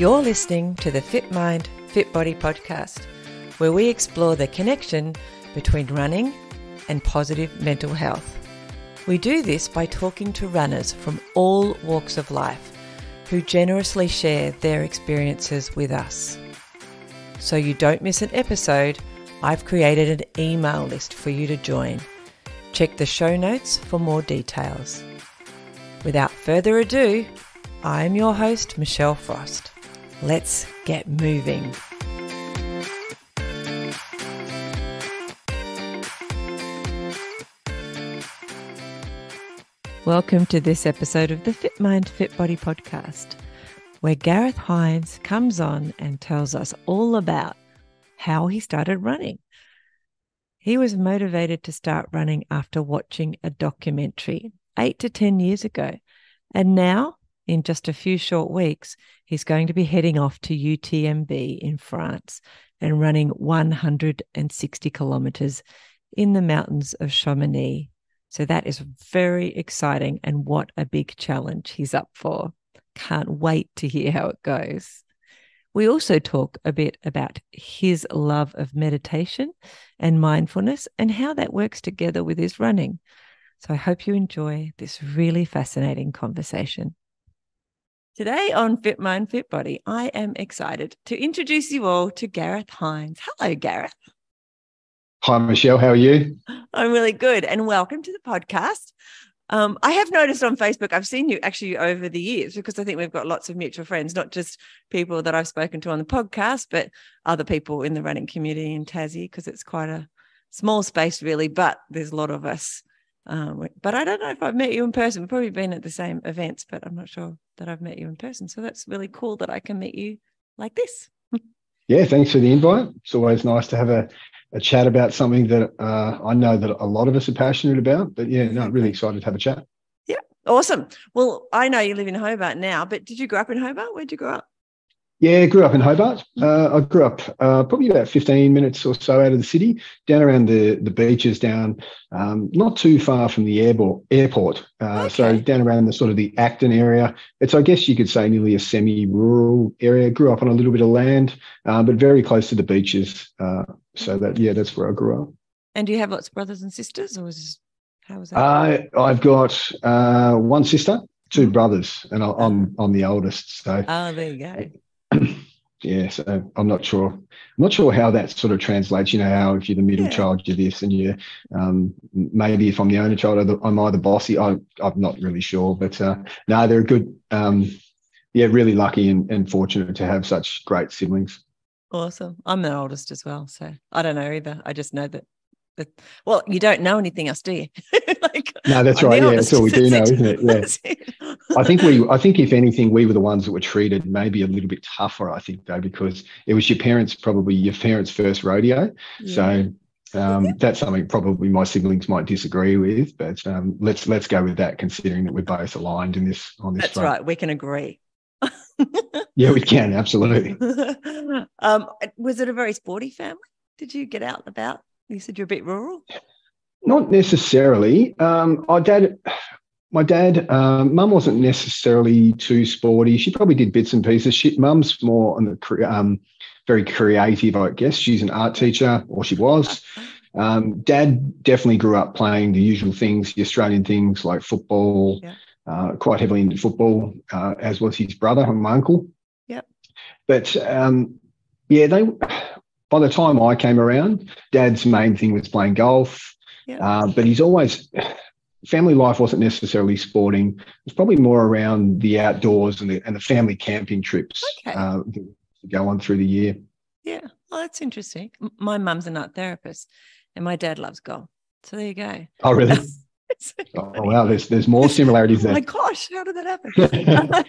You're listening to the Fit Mind, Fit Body podcast, where we explore the connection between running and positive mental health. We do this by talking to runners from all walks of life who generously share their experiences with us. So you don't miss an episode, I've created an email list for you to join. Check the show notes for more details. Without further ado, I am your host, Michelle Frost. Let's get moving. Welcome to this episode of the Fit Mind, Fit Body podcast, where Gareth Hinds comes on and tells us all about how he started running. He was motivated to start running after watching a documentary eight to 10 years ago. And now, in just a few short weeks, he's going to be heading off to UTMB in France and running 160 kilometers in the mountains of Chamonix so that is very exciting. And what a big challenge he's up for. Can't wait to hear how it goes. We also talk a bit about his love of meditation and mindfulness and how that works together with his running. So I hope you enjoy this really fascinating conversation. Today on Fit Mind, Fit Body, I am excited to introduce you all to Gareth Hinds. Hello, Gareth. Hi, Michelle. How are you? I'm really good. And welcome to the podcast. Um, I have noticed on Facebook, I've seen you actually over the years because I think we've got lots of mutual friends, not just people that I've spoken to on the podcast, but other people in the running community in Tassie because it's quite a small space, really. But there's a lot of us. Um, but I don't know if I've met you in person. We've probably been at the same events, but I'm not sure that I've met you in person. So that's really cool that I can meet you like this. yeah, thanks for the invite. It's always nice to have a a chat about something that uh, I know that a lot of us are passionate about. But yeah, no, really excited to have a chat. Yeah, awesome. Well, I know you live in Hobart now, but did you grow up in Hobart? Where'd you grow up? Yeah, grew up in Hobart. Uh, I grew up uh, probably about 15 minutes or so out of the city, down around the, the beaches, down um, not too far from the airport. airport. Uh, okay. So down around the sort of the Acton area. It's, I guess you could say, nearly a semi-rural area. Grew up on a little bit of land, uh, but very close to the beaches. Uh, so that yeah, that's where I grew up. And do you have lots of brothers and sisters, or was how was that? Uh, I've got one sister, two brothers, and I'm I'm the oldest. So oh, there you go yeah, so I'm not sure. I'm not sure how that sort of translates. You know, how if you're the middle yeah. child, you're this, and you um, maybe if I'm the only child, I'm either bossy. I, I'm not really sure, but uh, no, they're a good. Um, yeah, really lucky and, and fortunate to have such great siblings. Awesome. I'm the oldest as well, so I don't know either. I just know that but, well, you don't know anything else, do you? like, no, that's right. Yeah, that's all we do know, isn't it? Yeah. I think we, I think if anything, we were the ones that were treated maybe a little bit tougher. I think though, because it was your parents, probably your parents' first rodeo. Yeah. So um, that's something probably my siblings might disagree with, but um, let's let's go with that, considering that we're both aligned in this on this. That's front. right. We can agree. yeah, we can absolutely. um, was it a very sporty family? Did you get out and about? You said you're a bit rural. Not necessarily. Um, my dad, my dad, um, mum wasn't necessarily too sporty. She probably did bits and pieces. She, mum's more on the um, very creative, I guess. She's an art teacher, or she was. Um, dad definitely grew up playing the usual things, the Australian things like football, yeah. uh, quite heavily into football, uh, as was his brother and my uncle. Yep. But um, yeah, they by the time I came around, dad's main thing was playing golf. Uh, but he's always, family life wasn't necessarily sporting. It was probably more around the outdoors and the, and the family camping trips okay. uh, to go on through the year. Yeah. Well, that's interesting. My mum's an art therapist and my dad loves golf. So there you go. Oh, really? oh wow, there's there's more similarities there. oh my gosh, how did that happen?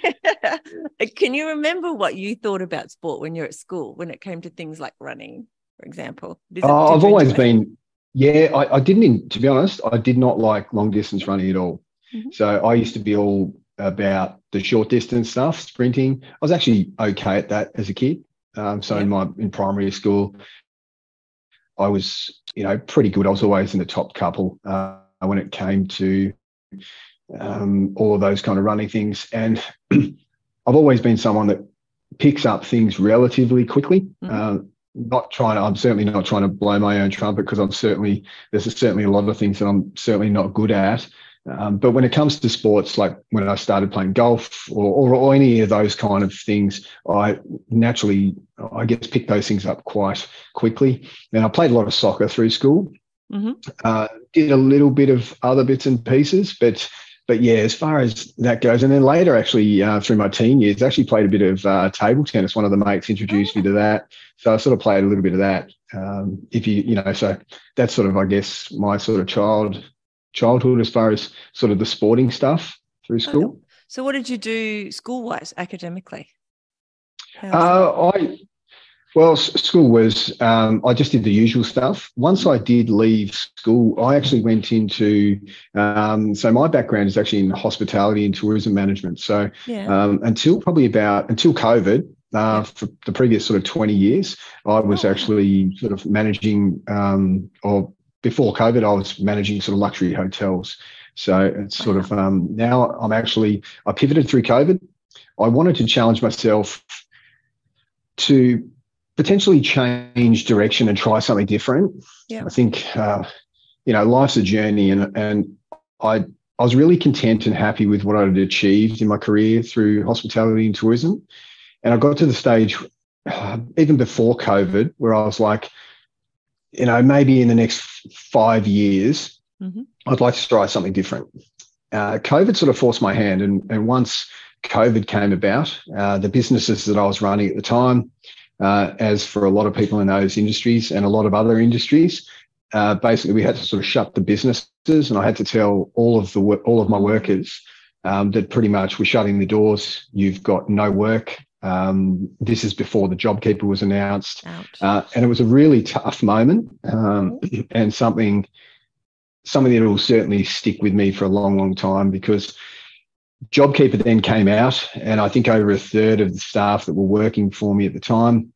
Can you remember what you thought about sport when you're at school when it came to things like running, for example? Oh, I've always been, yeah, I, I, didn't, to be honest, I did not like long distance running at all. Mm-hmm. So I used to be all about the short distance stuff, sprinting. I was actually okay at that as a kid. Um, so yeah. in my in primary school, I was, you know, pretty good. I was always in the top couple. Uh, when it came to um, all of those kind of running things. And I've always been someone that picks up things relatively quickly. Mhm. Uh, not trying to, I'm certainly not trying to blow my own trumpet because I'm certainly, there's certainly a lot of things that I'm certainly not good at. Um, but when it comes to sports, like when I started playing golf or, or, or any of those kind of things, I naturally, I guess, pick those things up quite quickly. And I played a lot of soccer through school. Mhm. Uh, did a little bit of other bits and pieces, but but yeah, as far as that goes, and then later, actually, uh, through my teen years, actually played a bit of uh, table tennis. One of the mates introduced me to that, so I sort of played a little bit of that. Um, if you, you know, so that's sort of, I guess, my sort of child childhood as far as sort of the sporting stuff through school. So, what did you do school wise, academically? Uh, I well, school was um, I just did the usual stuff. Once I did leave school, I actually went into um, so my background is actually in hospitality and tourism management. So yeah. um, until probably about until COVID. Uh, for the previous sort of 20 years, I was Oh, actually sort of managing, um, or before COVID, I was managing sort of luxury hotels. So it's sort of um, now I'm actually, I pivoted through COVID. I wanted to challenge myself to potentially change direction and try something different. Yeah. I think, uh, you know, life's a journey and, and I, I was really content and happy with what I'd achieved in my career through hospitality and tourism. And I got to the stage, uh, even before COVID, where I was like, you know, maybe in the next five years, Mhm. I'd like to try something different. Uh, COVID sort of forced my hand. And, and once COVID came about, uh, the businesses that I was running at the time, uh, as for a lot of people in those industries and a lot of other industries, uh, basically we had to sort of shut the businesses, and I had to tell all of the all of my workers um, that pretty much we're shutting the doors. You've got no work. Um, this is before the JobKeeper was announced, uh, and it was a really tough moment um, and something something that will certainly stick with me for a long, long time because JobKeeper then came out, and I think over a third of the staff that were working for me at the time,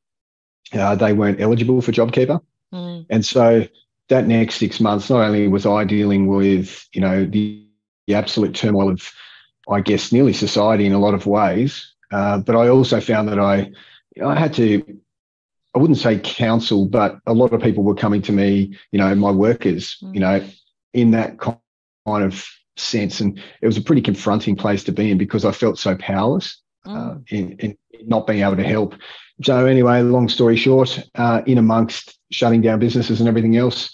uh, they weren't eligible for JobKeeper. Mm. And so that next six months, not only was I dealing with, you know, the, the absolute turmoil of, I guess, nearly society in a lot of ways, uh, but I also found that I, I had to, I wouldn't say counsel, but a lot of people were coming to me, you know, my workers, you know, in that kind of sense. And it was a pretty confronting place to be in because I felt so powerless uh, Mm. in, in not being able to help. So anyway, long story short, uh, in amongst shutting down businesses and everything else,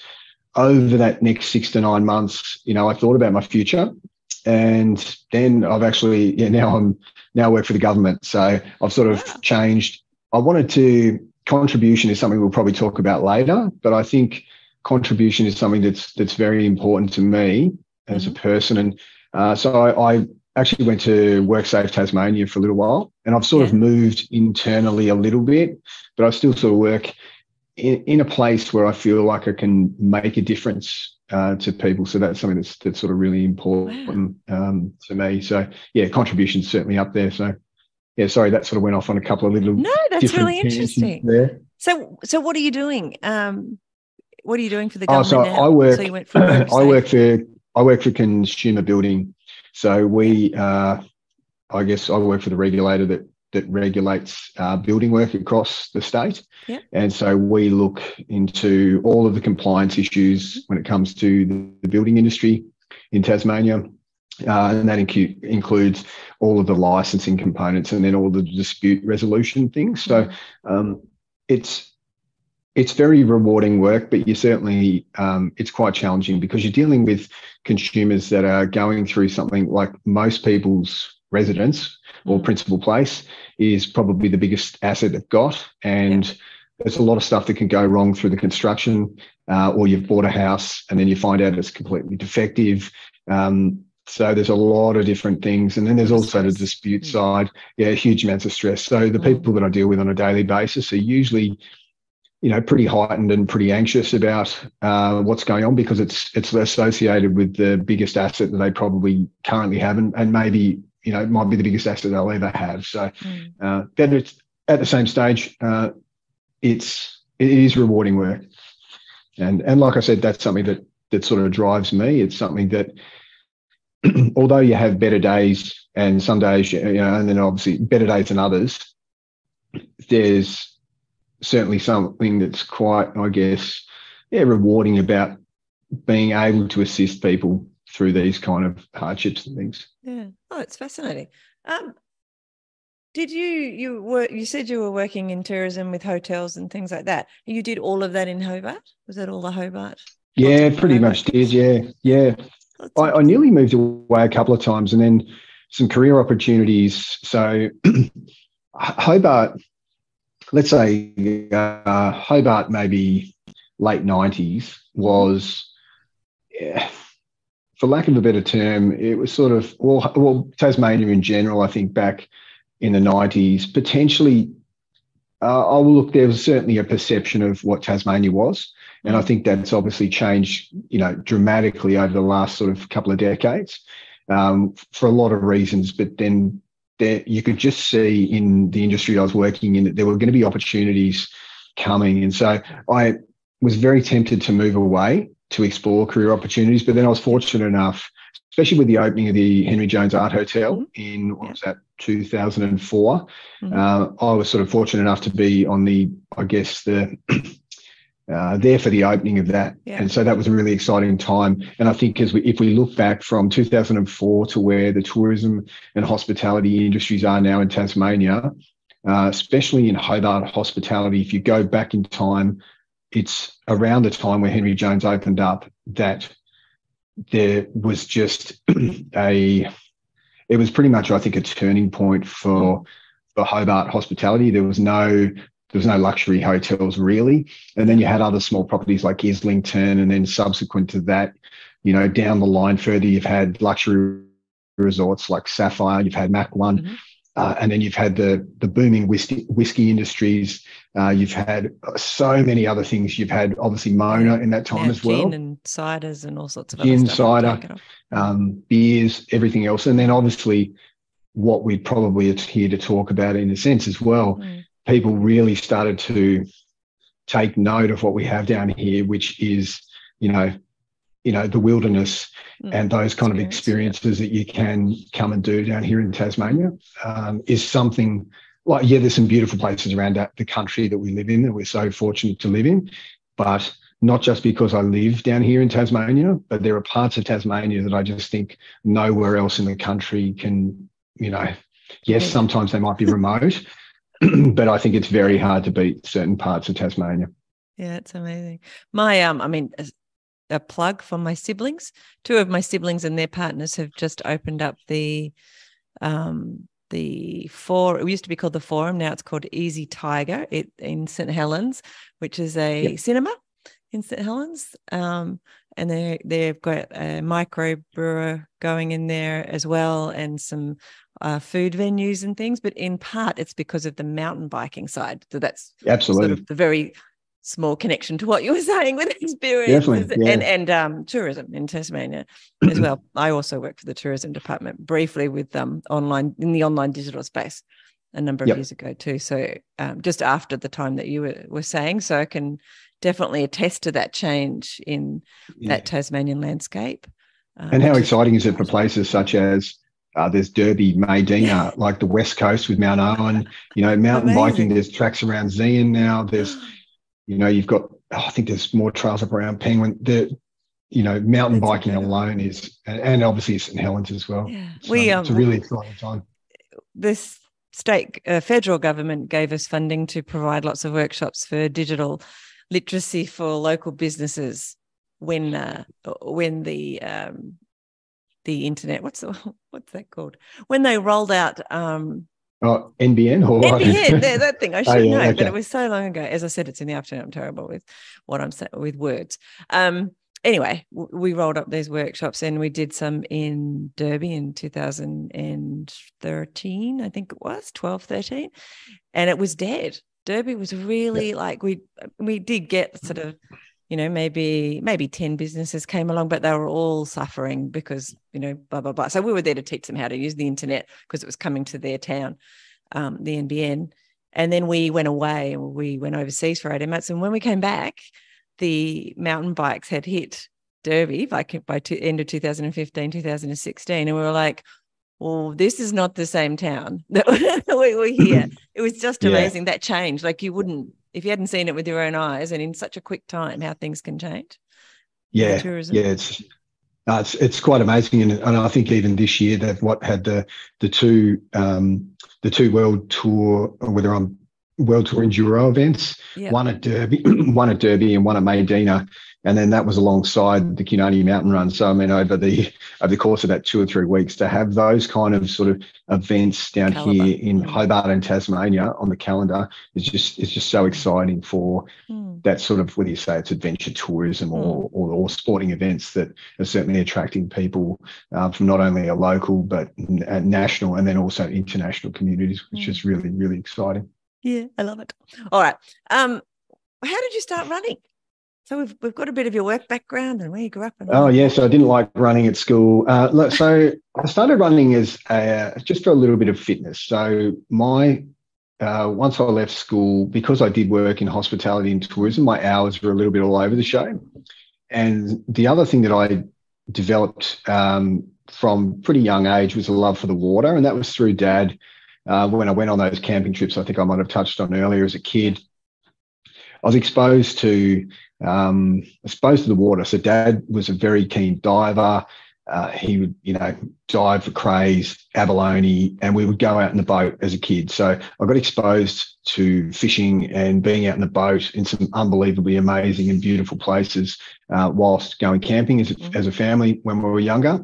over that next six to nine months, you know, I thought about my future, and then I've actually, yeah, now I'm now I work for the government, so I've sort of changed. I wanted to contribution is something we'll probably talk about later, but I think contribution is something that's that's very important to me as a person, and uh, so I, I actually went to WorkSafe Tasmania for a little while, and I've sort of moved internally a little bit, but I still sort of work in, in a place where I feel like I can make a difference uh, to people. So that's something that's that's sort of really important um, to me. So yeah, contribution's certainly up there. So yeah, sorry, that sort of went off on a couple of little No, that's really interesting. there. So, so what are you doing? Um, what are you doing for the Oh, government so now? I work. So you went I work for I work for consumer building. So we, uh, I guess, I work for the regulator that that regulates uh, building work across the state. Yeah. And so we look into all of the compliance issues when it comes to the, the building industry in Tasmania. Uh, and that incu- includes all of the licensing components and then all the dispute resolution things. So um, it's it's very rewarding work, but you certainly um, it's quite challenging because you're dealing with consumers that are going through something like most people's residence or Mm. principal place is probably the biggest asset they've got, and there's a lot of stuff that can go wrong through the construction, uh, or you've bought a house and then you find out it's completely defective. Um, so there's a lot of different things, and then there's also the dispute Mm. side. Yeah, huge amounts of stress. So the Mm. people that I deal with on a daily basis are usually you know, pretty heightened and pretty anxious about uh, what's going on because it's it's associated with the biggest asset that they probably currently have, and, and maybe you know it might be the biggest asset they'll ever have. So, Mm. uh, but it's at the same stage, uh, it's it is rewarding work, and and like I said, that's something that that sort of drives me. It's something that although you have better days and some days, you know, and then obviously better days than others, there's certainly something that's quite, I guess, yeah, rewarding about being able to assist people through these kind of hardships and things. Yeah. Oh, it's fascinating. Um, did you you were you said you were working in tourism with hotels and things like that? You did all of that in Hobart? Was that all the Hobart? Yeah, pretty Hobart? much did. Yeah, yeah. I, I, nearly moved away a couple of times, and then some career opportunities. So Hobart, let's say uh, Hobart, maybe late nineties was. Yeah, for lack of a better term, it was sort of well, well, Tasmania in general. I think back in the 90s, potentially, uh, I will look, there was certainly a perception of what Tasmania was. And I think that's obviously changed, you know, dramatically over the last sort of couple of decades um, for a lot of reasons. But then there, you could just see in the industry I was working in that there were going to be opportunities coming. And so I was very tempted to move away to explore career opportunities. But then I was fortunate enough especially with the opening of the Henry Jones Art Hotel mm-hmm. in what was that 2004. Mm-hmm. Uh, I was sort of fortunate enough to be on the, I guess the. Uh, there for the opening of that, yeah. and so that was a really exciting time. And I think as we, if we look back from 2004 to where the tourism and hospitality industries are now in Tasmania, uh, especially in Hobart hospitality, if you go back in time, it's around the time where Henry Jones opened up that there was just a it was pretty much I think a turning point for for Hobart hospitality. There was no there was no luxury hotels really, and then you had other small properties like Islington, and then subsequent to that, you know, down the line further, you've had luxury resorts like Saffire, you've had Mac One. Mm-hmm. Uh, and then you've had the the booming whiskey, whiskey industries. Uh, you've had so many other things. You've had obviously Mona in that time yeah, as well. Gin and ciders and all sorts of gin, cider, um, beers, everything else. And then obviously what we'd probably here to talk about in a sense as well. Mm. People really started to take note of what we have down here, which is, you know, you know the wilderness mm, and those kind of experiences that you can come and do down here in Tasmania um, is something like yeah there's some beautiful places around the country that we live in that we're so fortunate to live in but not just because I live down here in Tasmania but there are parts of Tasmania that I just think nowhere else in the country can you know yes sometimes they might be remote but I think it's very hard to beat certain parts of Tasmania yeah, it's amazing. My um, I mean, a plug for my siblings. Two of my siblings and their partners have just opened up the um, the four. It used to be called the Forum. Now it's called Easy Tiger. It in St Helens, which is a yep. cinema in St Helens. Um, and they they've got a micro brewer going in there as well, and some uh, food venues and things. But in part, it's because of the mountain biking side. So that's absolutely sort of the very small connection to what you were saying with experience yeah. and and um, tourism in Tasmania as well. I also worked for the tourism department briefly with um online in the online digital space a number of yep. years ago too. So um, just after the time that you were, were saying, so I can definitely attest to that change in yeah. that Tasmanian landscape. Um, and how exciting is it for places such as uh, there's Derby, Maydena, like the West Coast with Mount Owen, you know, mountain Amazing. biking. There's tracks around Zeehan now. There's You know, you've got, oh, I think there's more trails up around Penguin. The, you know, mountain That's biking incredible. alone is, and, and, obviously St Helens as well. Yeah. So we, um, it's a really exciting time. This state, uh, federal government gave us funding to provide lots of workshops for digital literacy for local businesses when uh, when the um, the internet what's the, what's that called when they rolled out um, Oh, NBN or NBN, that, that thing I should oh, yeah, know, okay. but it was so long ago. As I said, it's in the afternoon. I'm terrible with what I'm saying with words. Um, anyway, we rolled up these workshops and we did some in Derby in 2013, I think it was 12, 13, and it was dead. Derby was really yeah. like we we did get sort of you know maybe maybe 10 businesses came along but they were all suffering because you know blah blah blah. So we were there to teach them how to use the internet because it was coming to their town um, the nbn and then we went away and we went overseas for 18 months. And when we came back the mountain bikes had hit derby like by two, end of 2015 2016 and we were like well, this is not the same town that we were here. It was just Yeah. amazing that change. Like you wouldn't, if you hadn't seen it with your own eyes and in such a quick time, how things can change. Yeah, tourism. yeah, it's uh, it's it's quite amazing, and, and I think even this year they've what had the the two um, the two world tour, whether I'm world tour enduro events, Yeah. one at Derby, one at Derby, and one at Maydena, and then that was alongside the kunanyi Mountain Run. So I mean, over the over the course of that two or three weeks, to have those kind of sort of events down Calibre. here in Mm. Hobart and Tasmania on the calendar is just is just so exciting for Hmm. that sort of whether you say it's adventure tourism or, or, or sporting events that are certainly attracting people uh, from not only a local but n- national and then also international communities, which Mm. is really really exciting. Yeah, I love it. All right. Um, how did you start running? So we've we've got a bit of your work background and where you grew up. Oh yeah, so I didn't like running at school. Uh, so I started running as a, just for a little bit of fitness. So my uh, once I left school, because I did work in hospitality and tourism, my hours were a little bit all over the show. And the other thing that I developed um, from pretty young age was a love for the water, and that was through dad. Uh, when I went on those camping trips, I think I might have touched on earlier as a kid. I was exposed to um, exposed to the water. So dad was a very keen diver. Uh, he would, you know, dive for crays, abalone, and we would go out in the boat as a kid. So I got exposed to fishing and being out in the boat in some unbelievably amazing and beautiful places uh, whilst going camping as, Mhm. as a family when we were younger.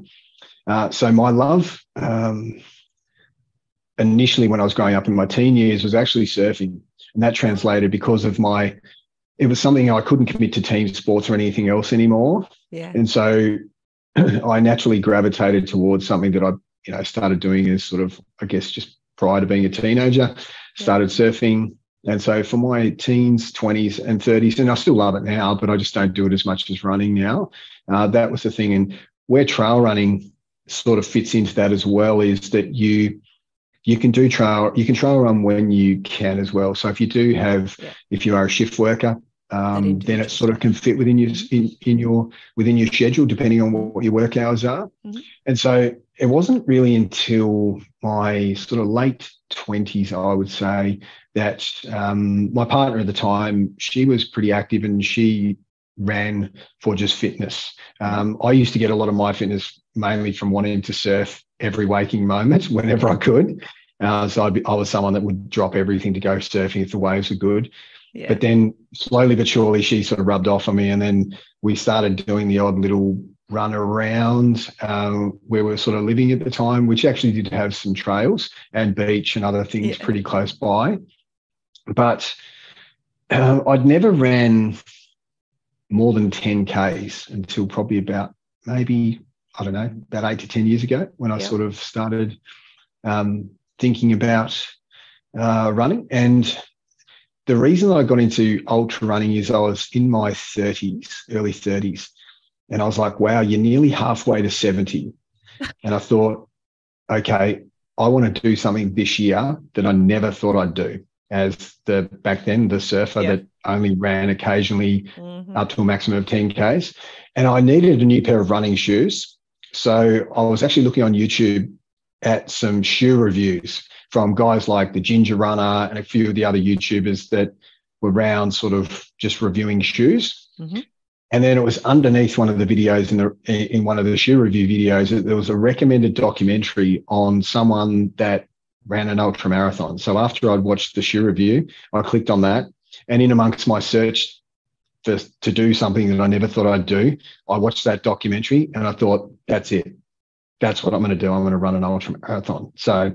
Uh, so my love um, initially when I was growing up in my teen years was actually surfing. And that translated because of my, it was something I couldn't commit to team sports or anything else anymore. Yeah. And so I naturally gravitated towards something that I, you know, started doing as sort of, I guess, just prior to being a teenager, started surfing. And so for my teens, 20s, and 30s, and I still love it now, but I just don't do it as much as running now. Uh, that was the thing. And where trail running sort of fits into that as well is that you, you can do trail, you can trail run when you can as well. So if you do have, Yeah. if you are a shift worker, um, then it sort of can fit within your in, in your within your schedule depending on what your work hours are. Mhm. And so it wasn't really until my sort of late twenties, I would say, that um, my partner at the time she was pretty active and she ran for just fitness. Um, I used to get a lot of my fitness mainly from wanting to surf every waking moment whenever I could. Uh, so I'd be, I was someone that would drop everything to go surfing if the waves were good. Yeah. But then slowly but surely, she sort of rubbed off on me. And then we started doing the odd little run around um, where we were sort of living at the time, which actually did have some trails and beach and other things Yeah. pretty close by. But um, I'd never ran more than 10 Ks until probably about maybe, I don't know, about eight to 10 years ago when I Yeah. sort of started um, thinking about uh, running. And the reason I got into ultra running is I was in my 30s, early 30s, and I was like, wow, you're nearly halfway to 70. and I thought, okay, I want to do something this year that I never thought I'd do. As the back then, the surfer Yeah. that only ran occasionally Mhm. up to a maximum of 10 Ks. And I needed a new pair of running shoes. So I was actually looking on YouTube at some shoe reviews from guys like the Ginger Runner and a few of the other YouTubers that were around sort of just reviewing shoes. Mhm. And then it was underneath one of the videos in the in one of the shoe review videos, that there was a recommended documentary on someone that ran an ultra marathon. So after I'd watched the shoe review, I clicked on that. And in amongst my search for, to do something that I never thought I'd do, I watched that documentary and I thought, that's it. That's what I'm going to do. I'm going to run an ultra marathon. So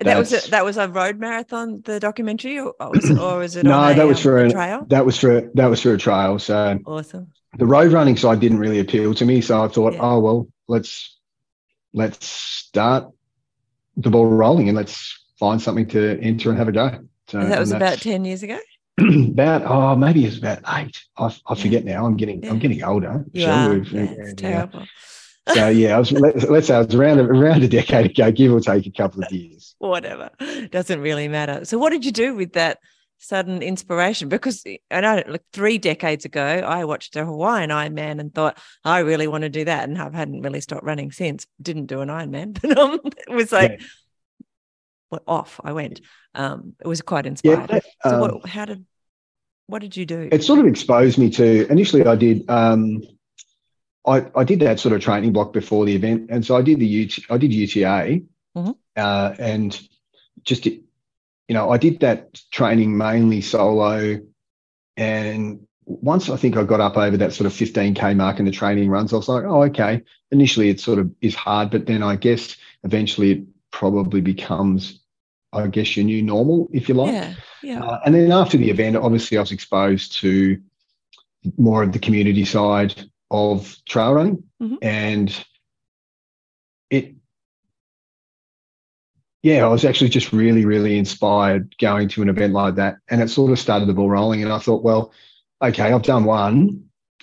that was a, that was a road marathon, the documentary, or, or was it, or was it No, on a, that was um, for a an- trail? that was for that was for a trail. So Awesome. the road running side didn't really appeal to me. So I thought, Yeah. oh well, let's let's start the ball rolling and let's find something to enter and have a go. So And that was about ten years ago. about oh maybe it's about eight. I, I forget now. I'm getting Yeah. I'm getting older. You Sure, are. Yeah, it's terrible. So yeah, I was, let, let's say I was around around a decade ago, give or take a couple of years. Whatever. Doesn't really matter. So what did you do with that sudden inspiration? Because I know like three decades ago, I watched a Hawaiian Ironman and thought, I really want to do that. And I hadn't really stopped running since. Didn't do an Ironman, but um, it was like, yeah. well, off I went. Um, it was quite inspiring. Yeah, that, so, what, um, how did, what did you do? It sort of exposed me to, initially, I did. Um, I, I did that sort of training block before the event, and so I did the UT, I did UTA, mm-hmm. uh, and just you know I did that training mainly solo, and once I think I got up over that sort of 15k mark in the training runs, I was like, oh okay. Initially, it sort of is hard, but then I guess eventually it probably becomes, I guess, your new normal, if you like. Yeah. Yeah. Uh, and then after the event, obviously, I was exposed to more of the community side of trail running, mm-hmm. and it yeah, I was actually just really, really inspired going to an event like that. And it sort of started the ball rolling. And I thought, well, okay, I've done one.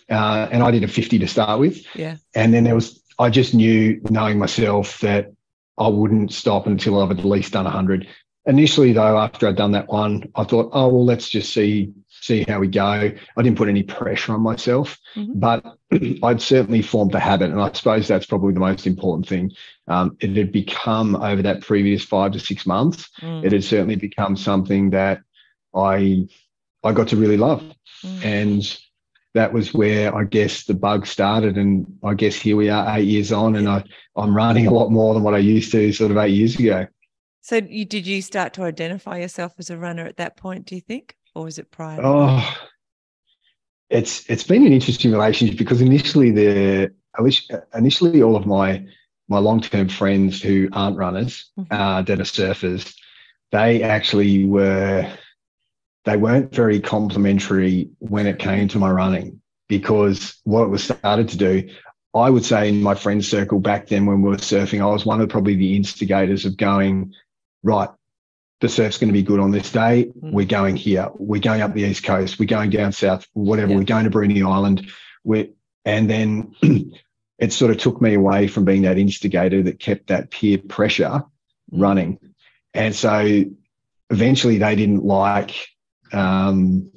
Uh, and I did a 50 to start with. Yeah. And then there was, I just knew, knowing myself, that I wouldn't stop until I've at least done 100. Initially, though, after I'd done that one, I thought, oh, well, let's just see see how we go. I didn't put any pressure on myself, mm-hmm. but I'd certainly formed the habit. And I suppose that's probably the most important thing. Um, it had become over that previous five to six months, mm. it had certainly become something that I I got to really love. Mm. And that was where I guess the bug started. And I guess here we are eight years on, and I, I'm running a lot more than what I used to sort of eight years ago. So, you, did you start to identify yourself as a runner at that point? Do you think? or was it prior? Oh, it's it's been an interesting relationship because initially the initially all of my my long term friends who aren't runners mm-hmm. uh, that are surfers, they actually were they weren't very complimentary when it came to my running because what it was started to do. I would say in my friend circle back then when we were surfing, I was one of probably the instigators of going, right, the surf's going to be good on this day. Mm. We're going here. We're going up the east coast. We're going down south. Whatever. Yeah. We're going to Bruny Island. We're and then it sort of took me away from being that instigator that kept that peer pressure mm. running. And so eventually they didn't like. Um,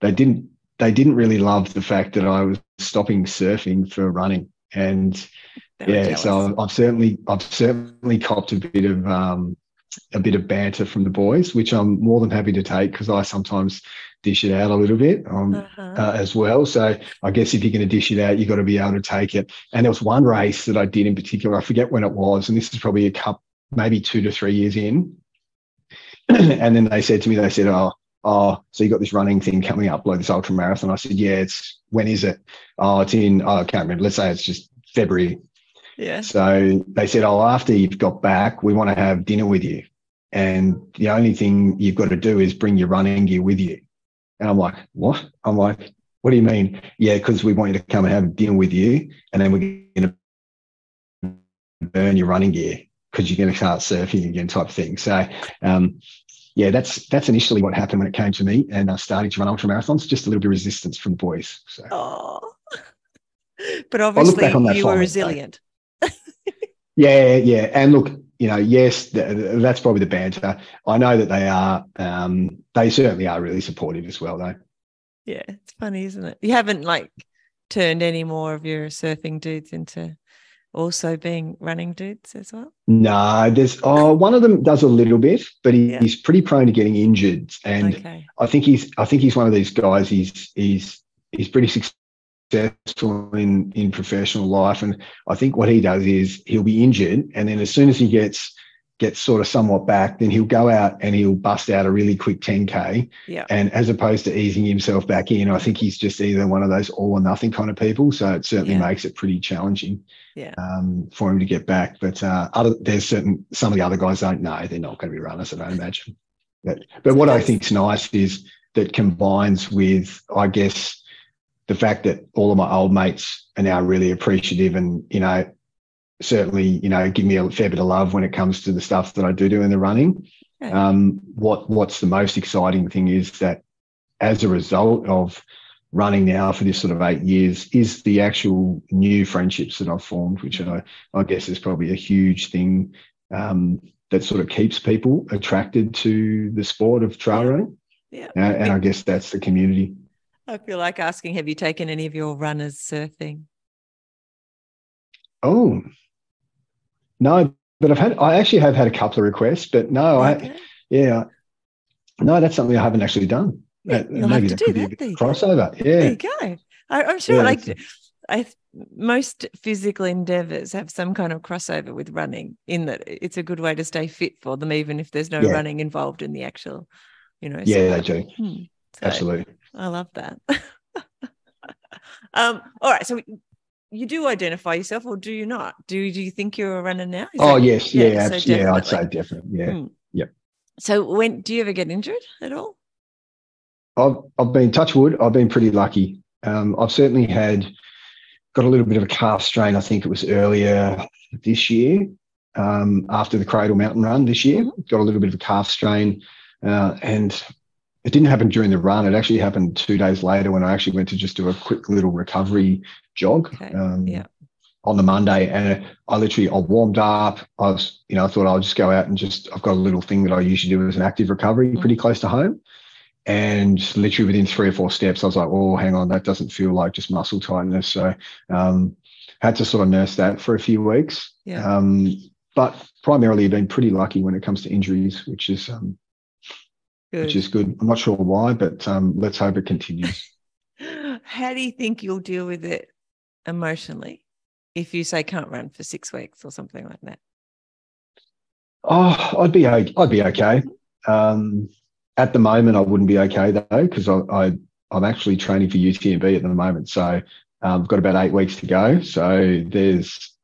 they didn't. They didn't really love the fact that I was stopping surfing for running. And yeah, so I've certainly I've certainly copped a bit of um, a bit of banter from the boys, which I'm more than happy to take because I sometimes dish it out a little bit um, uh-huh. uh, as well. So I guess if you're going to dish it out, you've got to be able to take it. And there was one race that I did in particular, I forget when it was, and this is probably a cup, maybe two to three years in. and then they said to me, they said, Oh, oh, so you got this running thing coming up, like this ultra marathon. I said, Yeah, it's when is it? Oh, it's in, oh, I can't remember. Let's say it's just February yeah. So they said, Oh, after you've got back, we want to have dinner with you. And the only thing you've got to do is bring your running gear with you. And I'm like, What? I'm like, What do you mean? Yeah, because we want you to come and have dinner with you. And then we're going to burn your running gear because you're going to start surfing again, type of thing. So, um, yeah, that's that's initially what happened when it came to me and uh, starting to run ultra marathons. Just a little bit of resistance from the boys. So. Oh. But obviously, you were resilient. Yeah, yeah. And look, you know, yes, that's probably the banter. I know that they are, um, they certainly are really supportive as well, though. Yeah, it's funny, isn't it? You haven't like turned any more of your surfing dudes into also being running dudes as well? No, there's oh one of them does a little bit, but he, yeah. he's pretty prone to getting injured, and okay. I think he's I think he's one of these guys. He's he's he's pretty successful in in professional life. And I think what he does is he'll be injured, and then as soon as he gets gets sort of somewhat back, then he'll go out and he'll bust out a really quick 10k. Yeah. And as opposed to easing himself back in, I think he's just either one of those all or nothing kind of people. So it certainly yeah. makes it pretty challenging. Yeah. Um, for him to get back. But uh, other there's certain some of the other guys don't know they're not going to be runners. I don't imagine. But but what I think's nice is that combines with I guess the fact that all of my old mates are now really appreciative and, you know, certainly, you know, give me a fair bit of love when it comes to the stuff that I do do in the running. Okay. Um, what What's the most exciting thing is that as a result of running now for this sort of eight years is the actual new friendships that I've formed, which I, I guess is probably a huge thing um, that sort of keeps people attracted to the sport of trail running. Yeah. Uh, and I guess that's the community. I feel like asking, have you taken any of your runners surfing? Oh, no, but I've had, I actually have had a couple of requests, but no, Okay. I, yeah, no, that's something I haven't actually done. Yeah, you'll Maybe have to that do could be a that, bit there you go. crossover. Yeah. I, I'm sure Yeah, like I most physical endeavors have some kind of crossover with running in that it's a good way to stay fit for them, even if there's no Yeah. running involved in the actual, you know. Yeah, they do. Hmm. So Absolutely. I love that. um, all right. So you do identify yourself or do you not? Do, do you think you're a runner now? Is Oh, that- yes. yeah, Yeah. so yeah, I'd say definitely. Yeah. Hmm. Yep. So when do you ever get injured at all? I've, I've been touch wood. I've been pretty lucky. Um, I've certainly had got a little bit of a calf strain. I think it was earlier this year um, after the Cradle Mountain Run this year. Got a little bit of a calf strain, uh, and it didn't happen during the run. It actually happened two days later when I actually went to just do a quick little recovery jog. Okay, Um, yeah. On the Monday, and I literally I warmed up. I was, you know, I thought I'll just go out and just. I've got a little thing that I usually do as an active recovery, Mhm. pretty close to home. And literally within three or four steps, I was like, oh, hang on, that doesn't feel like just muscle tightness. So um, had to sort of nurse that for a few weeks. Yeah. Um, but primarily been pretty lucky when it comes to injuries, which is um, Good. which is good. I'm not sure why, but um, let's hope it continues. How do you think you'll deal with it emotionally if you say can't run for six weeks or something like that? Oh, I'd be I'd be okay. Um, at the moment, I wouldn't be okay though because I, I I'm actually training for UTMB at the moment, so um, I've got about eight weeks to go. So there's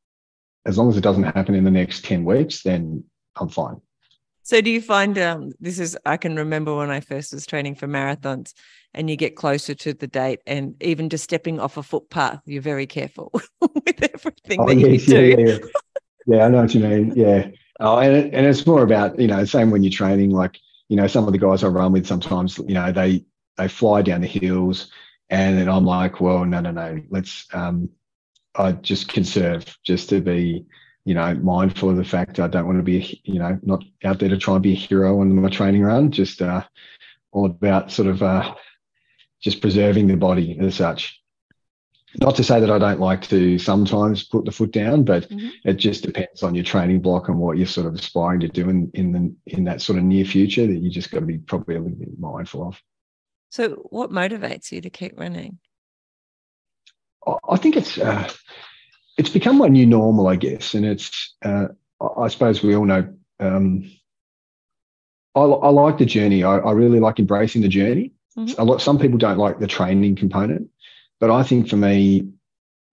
as long as it doesn't happen in the next ten weeks, then I'm fine. So do you find um this is I can remember when I first was training for marathons and you get closer to the date and even just stepping off a footpath, you're very careful with everything Oh that you yes, do. yeah, yeah, yeah. yeah, I know what you mean. Yeah, oh, and it, and it's more about you know same when you're training. Like you know, some of the guys I run with sometimes you know they they fly down the hills, and then I'm like, well, no, no, no, let's um, I just conserve just to be you know mindful of the fact I don't want to be a- you know not out there to try and be a hero on my training run. Just uh, all about sort of uh, just preserving the body as such. Not to say that I don't like to sometimes put the foot down, but Mhm. it just depends on your training block and what you're sort of aspiring to do in in the in that sort of near future that you just got to be probably a little bit mindful of. So what motivates you to keep running? I- I think it's uh, it's become my new normal, I guess, and it's uh, I suppose we all know. Um, I, I like the journey. I, I really like embracing the journey. Mhm. A lot. Some people don't like the training component, but I think for me,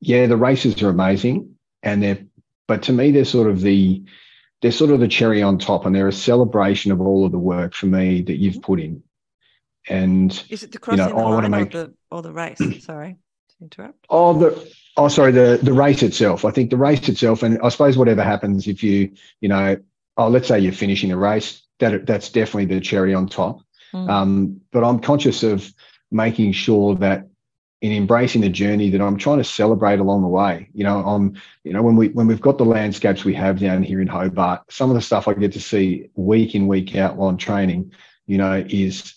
yeah, the races are amazing, and they're. But to me, they're sort of the they're sort of the cherry on top, and they're a celebration of all of the work for me that you've put in. And Is it the You know, crossing the I line make- or the or the race? Sorry to interrupt. Oh, the oh, sorry, the the race itself. I think the race itself, and I suppose whatever happens if you, you know, oh, let's say you're finishing a race, that that's definitely the cherry on top. Mm. Um, but I'm conscious of making sure that in embracing the journey that I'm trying to celebrate along the way. You know, I'm, you know, when we when we've got the landscapes we have down here in Hobart, some of the stuff I get to see week in week out while I'm training, you know, is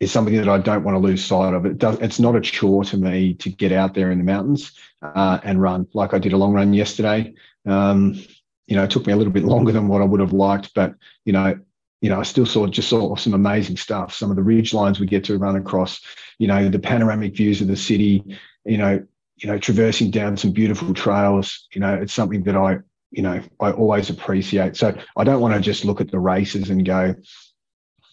is something that I don't want to lose sight of. It does. It's not a chore to me to get out there in the mountains uh, and run. Like I did a long run yesterday. Um, you know, it took me a little bit longer than what I would have liked, but you know, you know, I still saw just saw some amazing stuff. Some of the ridge lines we get to run across. You know, the panoramic views of the city. You know, you know, traversing down some beautiful trails. You know, it's something that I, you know, I always appreciate. So I don't want to just look at the races and go,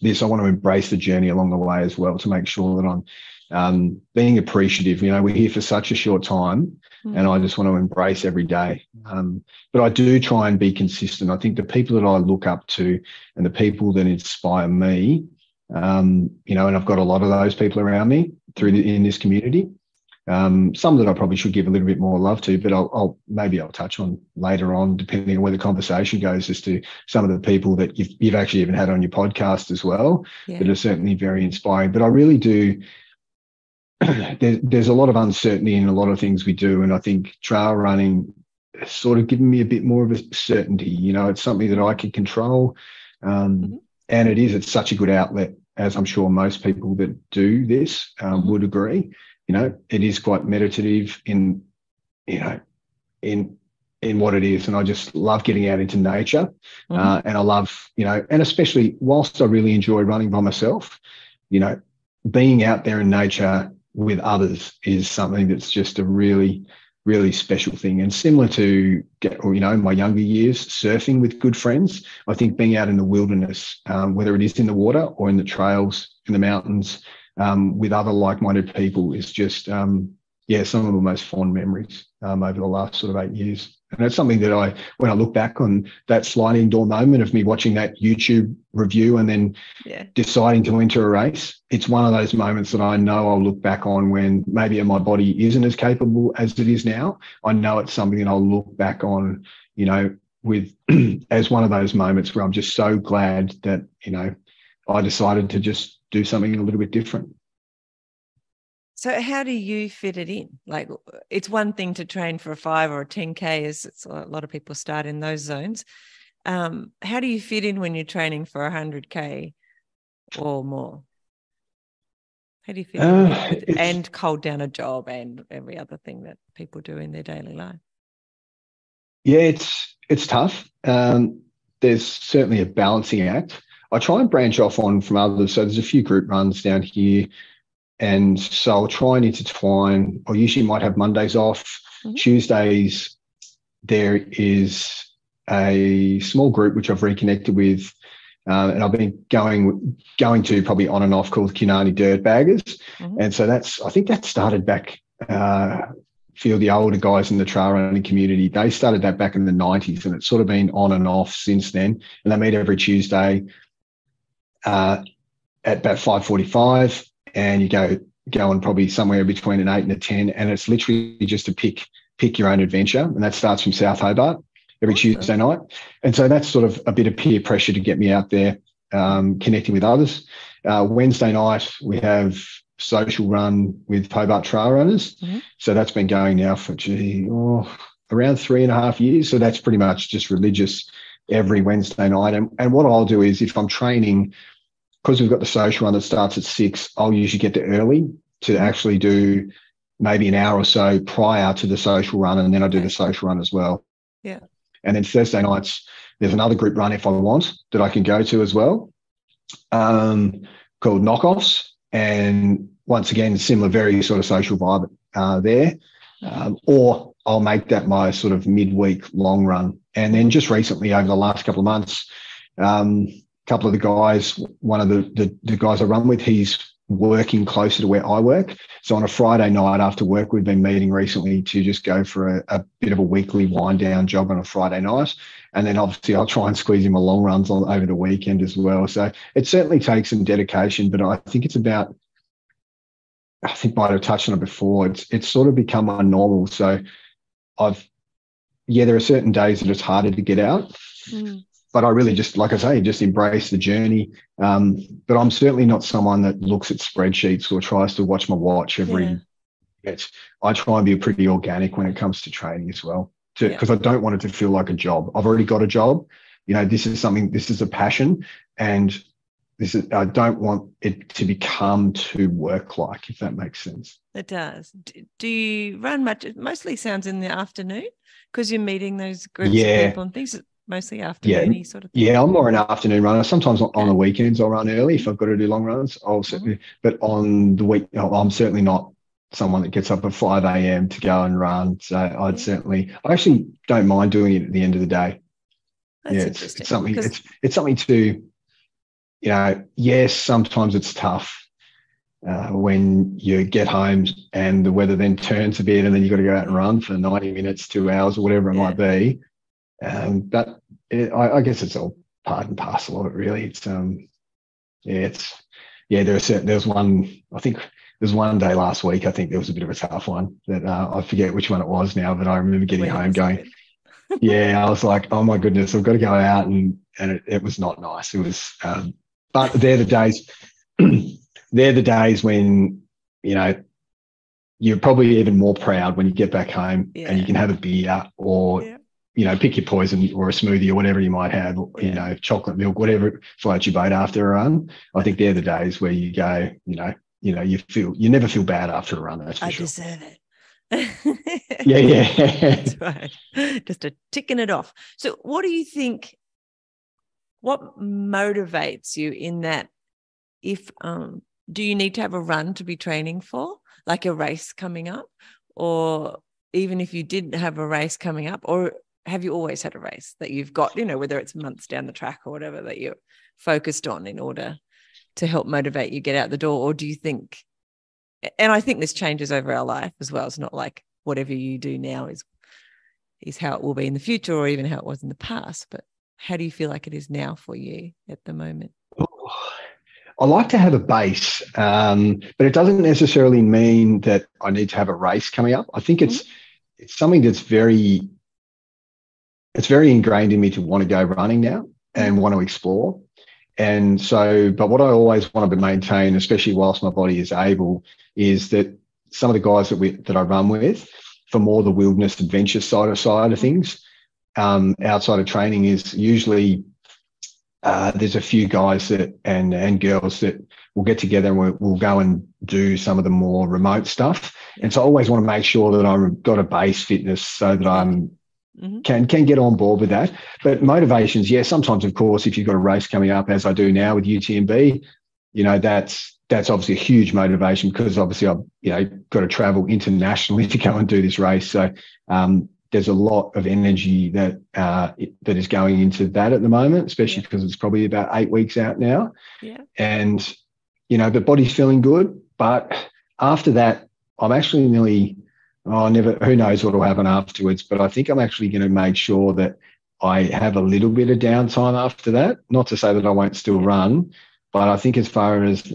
this. I want to embrace the journey along the way as well to make sure that I'm um, being appreciative. You know, we're here for such a short time, and I just want to embrace every day. Um, but I do try and be consistent. I think the people that I look up to and the people that inspire me, um, you know, and I've got a lot of those people around me through the, in this community. Um, some that I probably should give a little bit more love to, but I'll, I'll maybe I'll touch on later on, depending on where the conversation goes, as to some of the people that you've, you've actually even had on your podcast as well yeah. that are certainly very inspiring. But I really do. There, there's a lot of uncertainty in a lot of things we do, and I think trail running has sort of given me a bit more of a certainty. You know, it's something that I can control, um, Mhm. and it is. It's such a good outlet. as I'm sure most people that do this um, mm-hmm. would agree. You know, it is quite meditative in, you know, in in what it is, and I just love getting out into nature, mm-hmm. uh, and I love, you know, and especially whilst I really enjoy running by myself, you know, being out there in nature with others is something that's just a really really special thing. And similar to, get or, you know, my younger years, surfing with good friends, I think being out in the wilderness, um, whether it is in the water or in the trails, in the mountains, um, with other like-minded people is just, um, yeah, some of the most fond memories um, over the last sort of eight years. And that's something that I, when I look back on that sliding door moment of me watching that YouTube review and then yeah. deciding to enter a race, it's one of those moments that I know I'll look back on when maybe my body isn't as capable as it is now. I know it's something that I'll look back on, you know, with as one of those moments where I'm just so glad that, you know, I decided to just do something a little bit different. So how do you fit it in? Like it's one thing to train for a five or a 10K as it's a lot of people start in those zones. Um, how do you fit in when you're training for a hundred K or more? How do you fit uh, and cold down a job and every other thing that people do in their daily life? Yeah, it's it's tough. Um, there's certainly a balancing act. I try and branch off on from others. So there's a few group runs down here and so I'll try and intertwine. I usually might have Mondays off. Mm-hmm. Tuesdays, there is a small group which I've reconnected with, uh, and I've been going going to probably on and off called kunanyi Dirtbaggers, mm-hmm. and so that's I think that started back. Uh, feel the older guys in the trail running community they started that back in the 90s and it's sort of been on and off since then and they meet every tuesday uh, at about 5.45 and you go going probably somewhere between an eight and a 10. And it's literally just to pick, pick your own adventure. And that starts from South Hobart every. Tuesday night. And so that's sort of a bit of peer pressure to get me out there, um, connecting with others. Uh, Wednesday night, we have social run with Hobart Trail Runners. Mm-hmm. So that's been going now for gee, oh, around three and a half years. So that's pretty much just religious every Wednesday night. And, and what I'll do is if I'm training because we've got the social run that starts at six, I'll usually get there early to actually do maybe an hour or so prior to the social run, and then I do the social run as well. Yeah. And then Thursday nights, there's another group run if I want that I can go to as well, um, called Knockoffs. And once again, similar, very sort of social vibe uh, there. Um, or I'll make that my sort of midweek long run. And then just recently, over the last couple of months, um, couple of the guys, one of the, the, the guys I run with, he's working closer to where I work. So on a Friday night after work, we've been meeting recently to just go for a, a, bit of a weekly wind down jog on a Friday night. And then obviously I'll try and squeeze in my long runs on, over the weekend as well. So it certainly takes some dedication, but I think it's about, I think might have touched on it before. It's it's sort of become my normal. So I've yeah, there are certain days that it's harder to get out. Mm but I really just, like I say, just embrace the journey. Um, but I'm certainly not someone that looks at spreadsheets or tries to watch my watch every. Yeah. I try and be pretty organic when it comes to training as well, because yeah. I don't want it to feel like a job. I've already got a job. You know, this is something. This is a passion, and this is. I don't want it to become too work-like, if that makes sense. It does. Do you run much? It mostly sounds in the afternoon because you're meeting those groups yeah. of people and things mostly afternoon yeah. sort of thing? Yeah, I'm more an afternoon runner. Sometimes on the weekends I'll run early if I've got to do long runs. I'll mm-hmm. but on the week I'm certainly not someone that gets up at 5 a.m. to go and run. So I'd certainly I actually don't mind doing it at the end of the day. That's yeah, it's, it's something it's it's something to you know, yes, sometimes it's tough. Uh, when you get home and the weather then turns a bit and then you've got to go out and run for 90 minutes, two hours, or whatever it yeah. might be. Um, but it, I, I, guess it's all part and parcel of it, really. It's um, yeah, it's yeah. There was certain, there was one. I think there was one day last week. I think there was a bit of a tough one that uh, I forget which one it was now, but I remember getting home going. yeah, I was like, oh my goodness, I've got to go out, and and it, it was not nice. It was, um, but they're the days. they're the days when you know you're probably even more proud when you get back home yeah. and you can have a beer or yeah you know, pick your poison or a smoothie or whatever you might have, you know, chocolate milk, whatever floats your boat after a run. I think they're the days where you go, you know, you know, you feel you never feel bad after a run. That's for I sure. deserve it. Yeah, yeah. That's right. Just a ticking it off. So, what do you think? What motivates you in that? If um, do you need to have a run to be training for, like a race coming up, or even if you didn't have a race coming up, or have you always had a race that you've got? You know, whether it's months down the track or whatever that you're focused on in order to help motivate you get out the door, or do you think? And I think this changes over our life as well. It's not like whatever you do now is is how it will be in the future or even how it was in the past but how do you feel like it is now for you at the moment I like to have a base, um, but it doesn't necessarily mean that I need to have a race coming up. I think it's it's something that's very it's very ingrained in me to want to go running now and want to explore. And so, but what I always want to maintain, especially whilst my body is able, is that some of the guys that we that I run with, for more the wilderness adventure side of side of things, um, outside of training is usually uh, there's a few guys that and and girls that will get together and we'll, we'll go and do some of the more remote stuff. And so I always want to make sure that I've got a base fitness so that I'm Mhm. can can get on board with that. But motivations, yeah, sometimes of course, if you've got a race coming up, as I do now with UTMB, you know that's that's obviously a huge motivation because obviously I've you know got to travel internationally to go and do this race. So um, there's a lot of energy that uh, that is going into that at the moment, especially Yeah. because it's probably about eight weeks out now. Yeah. And you know the body's feeling good, but after that, I'm actually nearly oh, never, who knows what will happen afterwards. But I think I'm actually going to make sure that I have a little bit of downtime after that. Not to say that I won't still run, but I think as far as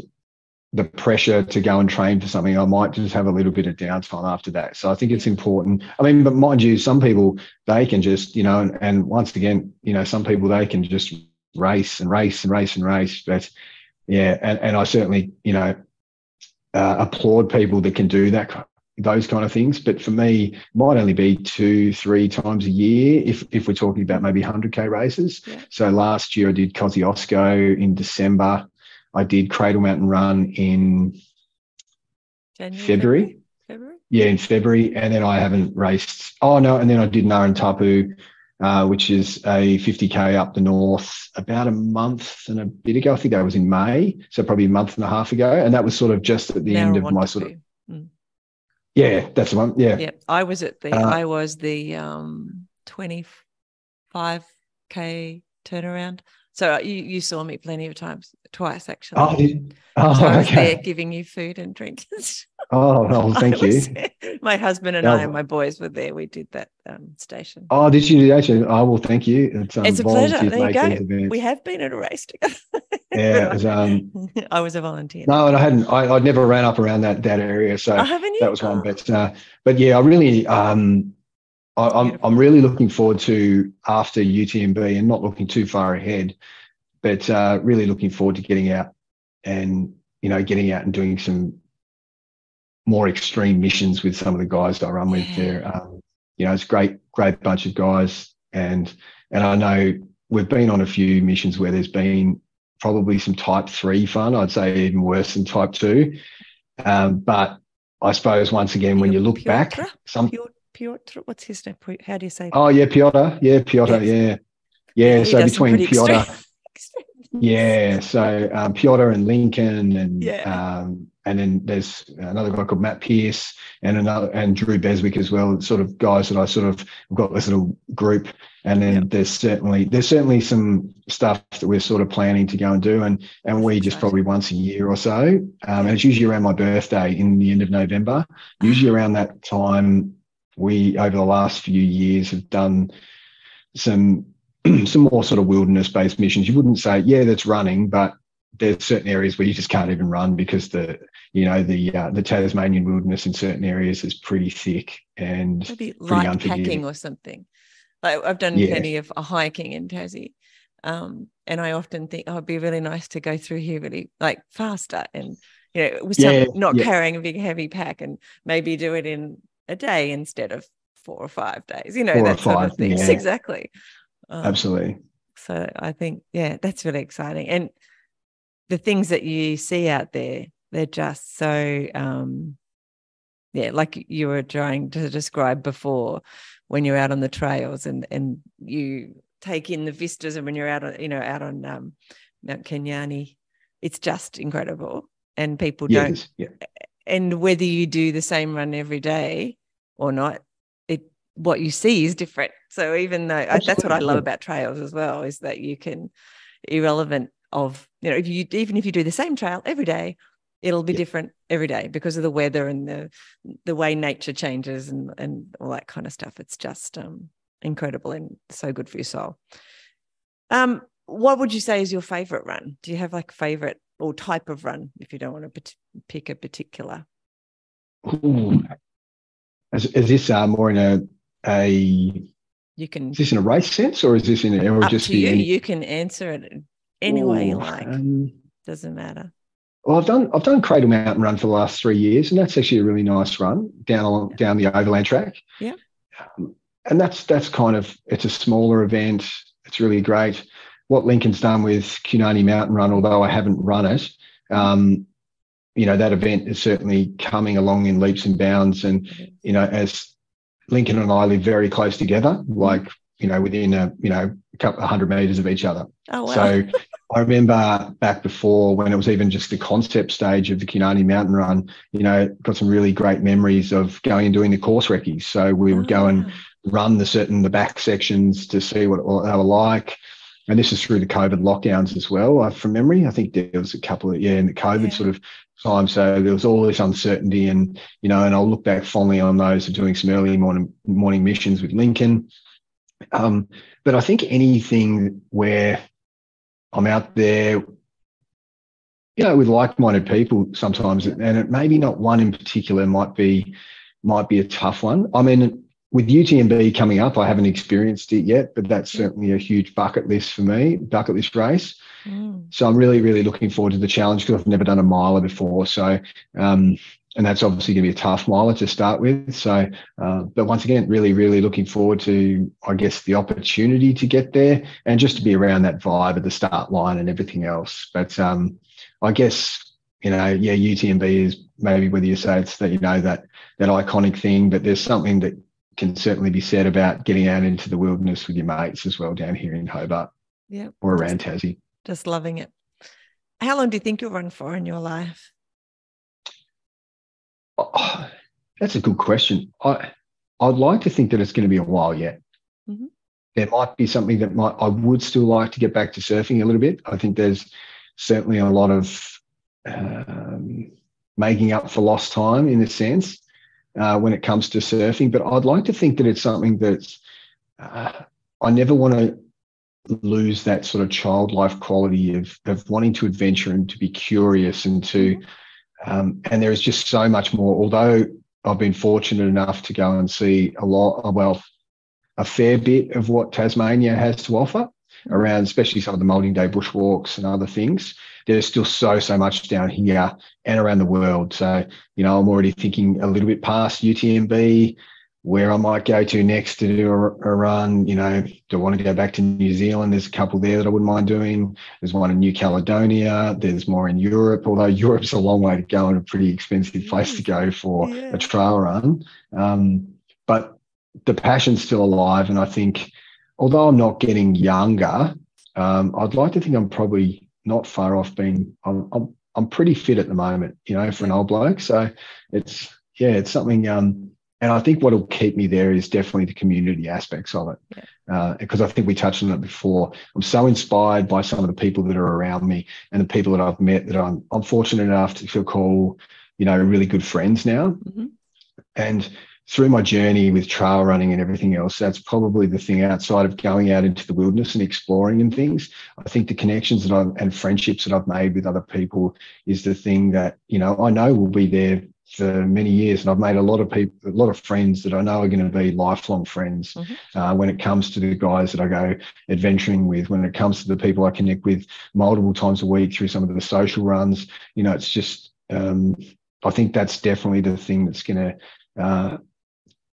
the pressure to go and train for something, I might just have a little bit of downtime after that. So I think it's important. I mean, but mind you, some people they can just, you know, and, and once again, you know, some people they can just race and race and race and race. But yeah, and, and I certainly, you know, uh, applaud people that can do that those kind of things. But for me, might only be two, three times a year if if we're talking about maybe 100k races. Yeah. So last year I did Kosciuszko in December. I did Cradle Mountain Run in January, February. February? yeah in February, and then I haven't raced. Oh no, and then I did Narawntapu. Uh, which is a 50k up the north about a month and a bit ago. I think that was in May, so probably a month and a half ago, and that was sort of just at the end of my sort of yeah, that's the one. Yeah, yeah. I was at the Uh, I was the um 25k turnaround. So uh, you you saw me plenty of times, twice actually. Oh, did, oh so I was okay. there giving you food and drink. Oh, well, thank you. there. My husband and I and my boys were there. We did that um, station. Oh, did you do actually? Oh, well, thank you. It's, um, It's a pleasure. There you go. events. We have been at a race together. yeah, was, um, I was a volunteer. no, and I hadn't. I, I'd never ran up around that that area, so oh, haven't you? that was one. Oh, But uh, but yeah, I really um, I, I'm I'm really looking forward to after UTMB and not looking too far ahead, but uh, really looking forward to getting out and you know getting out and doing some more extreme missions with some of the guys that I run with there. Um, you know, it's a great great bunch of guys, and and I know we've been on a few missions where there's been probably some type three fun. I'd say even worse than type two. Um, but I suppose once again, when you look back, some Piotr, Piotr, what's his name? How do you say? oh yeah, Piotr, yeah, Piotr, Yes. yeah, yeah. He so between Piotr, extreme- extreme things. Yeah, so um, Piotr and Lincoln, and Yeah. um, and then there's another guy called Matt Pierce, and another and Drew Beswick as well. Sort of guys that I sort of got this little group, and then there's certainly there's certainly some stuff that we're sort of planning to go and do, and and we just probably once a year or so, um, and it's usually around my birthday in the end of November. Usually around that time, we over the last few years have done some some more sort of wilderness based missions. You wouldn't say, yeah, that's running, but there's certain areas where you just can't even run because the you know the uh, the Tasmanian wilderness in certain areas is pretty thick and Maybe pretty light unforgiving. packing or something. Like I've done Yeah. plenty of uh, hiking in Tassie. Um, and I often think, oh, it'd be really nice to go through here really like faster and you know, with some, Yeah, not yeah. carrying a big heavy pack and maybe do it in a day instead of four or five days, you know, Four that sort of thing. Exactly. Um, Absolutely. So I think, yeah, that's really exciting. And the things that you see out there, they're just so, um, yeah, like you were trying to describe before when you're out on the trails and, and you take in the vistas and when you're out on, you know, out on um, Mount kunanyi, it's just incredible. And people don't Yeah. and whether you do the same run every day or not what you see is different. So even though I, that's what i love about trails as well is that you can irrelevant of you know if you even if you do the same trail every day it'll be Yeah. different every day because of the weather and the the way nature changes and and all that kind of stuff. It's just um incredible and so good for your soul. Um what would you say is your favorite run? Do you have like favorite or type of run if you don't want to pick a particular? Ooh. Is, is this uh, more in a a you can is this in a race sense or is this in a, or just to be you any- you can answer it any way you like um, doesn't matter Well, I've done I've done Cradle Mountain Run for the last three years, and that's actually a really nice run down along down the overland track. Yeah. Um, and that's that's kind of it's a smaller event. It's really great. What Lincoln's done with kunanyi Mountain Run, although I haven't run it, um, you know that event is certainly coming along in leaps and bounds. And you know, as Lincoln and I live very close together, like you know, within a you know a couple of hundred meters of each other. oh wow So I remember back before when it was even just the concept stage of the kunanyi Mountain Run, you know, got some really great memories of going and doing the course recce. So we would go and Ah, run the certain the back sections to see what, what they were like. And this is through the COVID lockdowns as well. Uh, from memory, I think there was a couple of yeah in the COVID Yeah. sort of time. So there was all this uncertainty, and you know, and I'll look back fondly on those of doing some early morning morning missions with Lincoln. Um, but I think anything where I'm out there, you know, with like-minded people sometimes, and it maybe not one in particular might be might be a tough one. I mean, with UTMB coming up, I haven't experienced it yet, but that's certainly a huge bucket list for me, bucket list race. Mm, So I'm really, really looking forward to the challenge because I've never done a miler before. So, um, and that's obviously going to be a tough miler to start with. So, uh, but once again, really, really looking forward to, I guess, the opportunity to get there and just to be around that vibe at the start line and everything else. But um, I guess, you know, yeah, UTMB is maybe whether you say it's that, you know, that that iconic thing, but there's something that can certainly be said about getting out into the wilderness with your mates as well down here in Hobart yeah or around Tassie. Just loving it how long do you think you'll run for in your life Oh, that's a good question. I I'd like to think that it's going to be a while yet. Mhm. There might be something that might I would still like to get back to surfing a little bit. I think there's certainly a lot of um, making up for lost time in a sense uh, when it comes to surfing. But I'd like to think that it's something that's uh, I never want to lose that sort of childlike quality of of wanting to adventure and to be curious and to mm-hmm. um, and there is just so much more. Although I've been fortunate enough to go and see a lot, uh, well, a fair bit of what Tasmania has to offer mm-hmm. around, especially some of the Moulding Day bushwalks and other things. There's still so, so much down here and around the world. So, you know, I'm already thinking a little bit past UTMB, where I might go to next to do a, a run. You know, do I want to go back to New Zealand? There's a couple there that I wouldn't mind doing. There's one in New Caledonia. There's more in Europe, although Europe's a long way to go and a pretty expensive place to go for Yeah. a trail run. Um, but the passion's still alive. And I think, although I'm not getting younger, um, I'd like to think I'm probably not far off being, I'm, I'm, I'm pretty fit at the moment, you know, for an old bloke. So it's, yeah, it's something, um, and I think what will keep me there is definitely the community aspects of it. Because I think we touched on it before. I'm so inspired by some of the people that are around me and the people that I've met that I'm, I'm fortunate enough to feel call, you know, really good friends now. Mhm. And through my journey with trail running and everything else, that's probably the thing outside of going out into the wilderness and exploring and things. I think the connections that I've and friendships that I've made with other people is the thing that, you know, I know will be there for many years. And I've made a lot of people, a lot of friends that I know are going to be lifelong friends Mhm. uh, when it comes to the guys that I go adventuring with, when it comes to the people I connect with multiple times a week through some of the social runs. You know, it's just, um, I think that's definitely the thing that's going to, uh,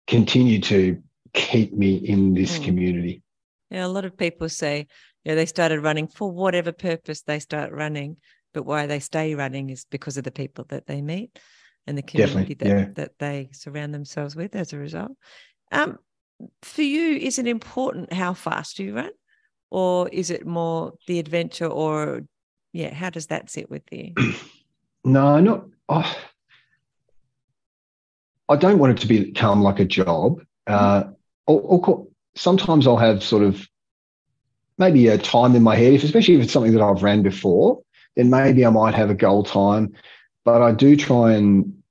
continue to keep me in this mm. community. Yeah, a lot of people say, yeah, they started running for whatever purpose they start running, but why they stay running is because of the people that they meet and the community that, yeah. that they surround themselves with as a result. Um, for you, is it important how fast you run, or is it more the adventure, or yeah, how does that sit with you? no, not. Oh, I don't want it to become like a job. Mm-hmm. Uh, or, or, sometimes I'll have sort of maybe a time in my head, if, especially if it's something that I've ran before, then maybe I might have a goal time. But I do try and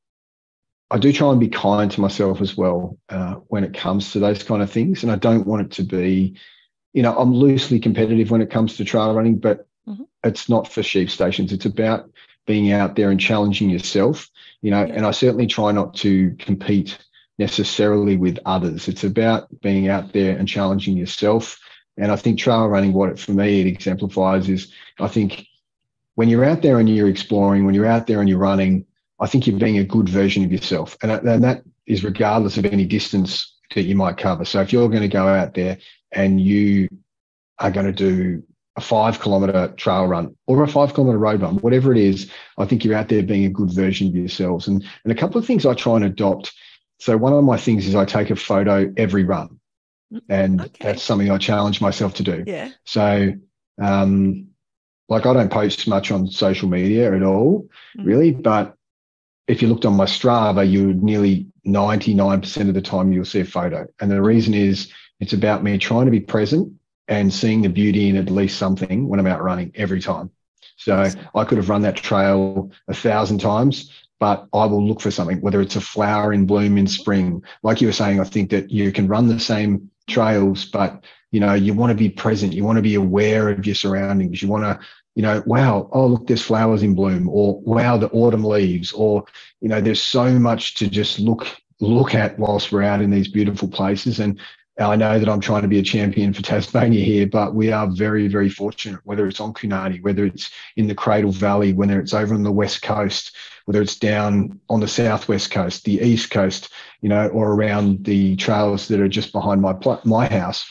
I do try and be kind to myself as well uh, when it comes to those kind of things. And I don't want it to be, you know, I'm loosely competitive when it comes to trail running, but mm-hmm. it's not for sheep stations. It's about being out there and challenging yourself, you know, yeah. and I certainly try not to compete necessarily with others. It's about being out there and challenging yourself. And I think trail running, what it, for me it exemplifies is I think when you're out there and you're exploring, when you're out there and you're running, I think you're being a good version of yourself. And, and that is regardless of any distance that you might cover. So if you're going to go out there and you are going to do a five kilometer trail run or a five kilometer road run, whatever it is, I think you're out there being a good version of yourselves. And, and a couple of things I try and adopt. So one of my things is I take a photo every run. And okay. that's something I challenge myself to do. Yeah. So um, like I don't post much on social media at all, mm. really, but if you looked on my Strava, you would nearly 99% of the time you'll see a photo. And the reason is it's about me trying to be present and seeing the beauty in at least something when I'm out running every time. So I could have run that trail a thousand times, but I will look for something, whether it's a flower in bloom in spring. Like you were saying, I think that you can run the same trails, but you know, you want to be present, you want to be aware of your surroundings, you want to you know, wow, oh, look, there's flowers in bloom, or wow, the autumn leaves, or, you know, there's so much to just look look at whilst we're out in these beautiful places. And I know that I'm trying to be a champion for Tasmania here, but we are very, very fortunate, whether it's on kunanyi, whether it's in the Cradle Valley, whether it's over on the West Coast, whether it's down on the Southwest Coast, the East Coast, you know, or around the trails that are just behind my, my house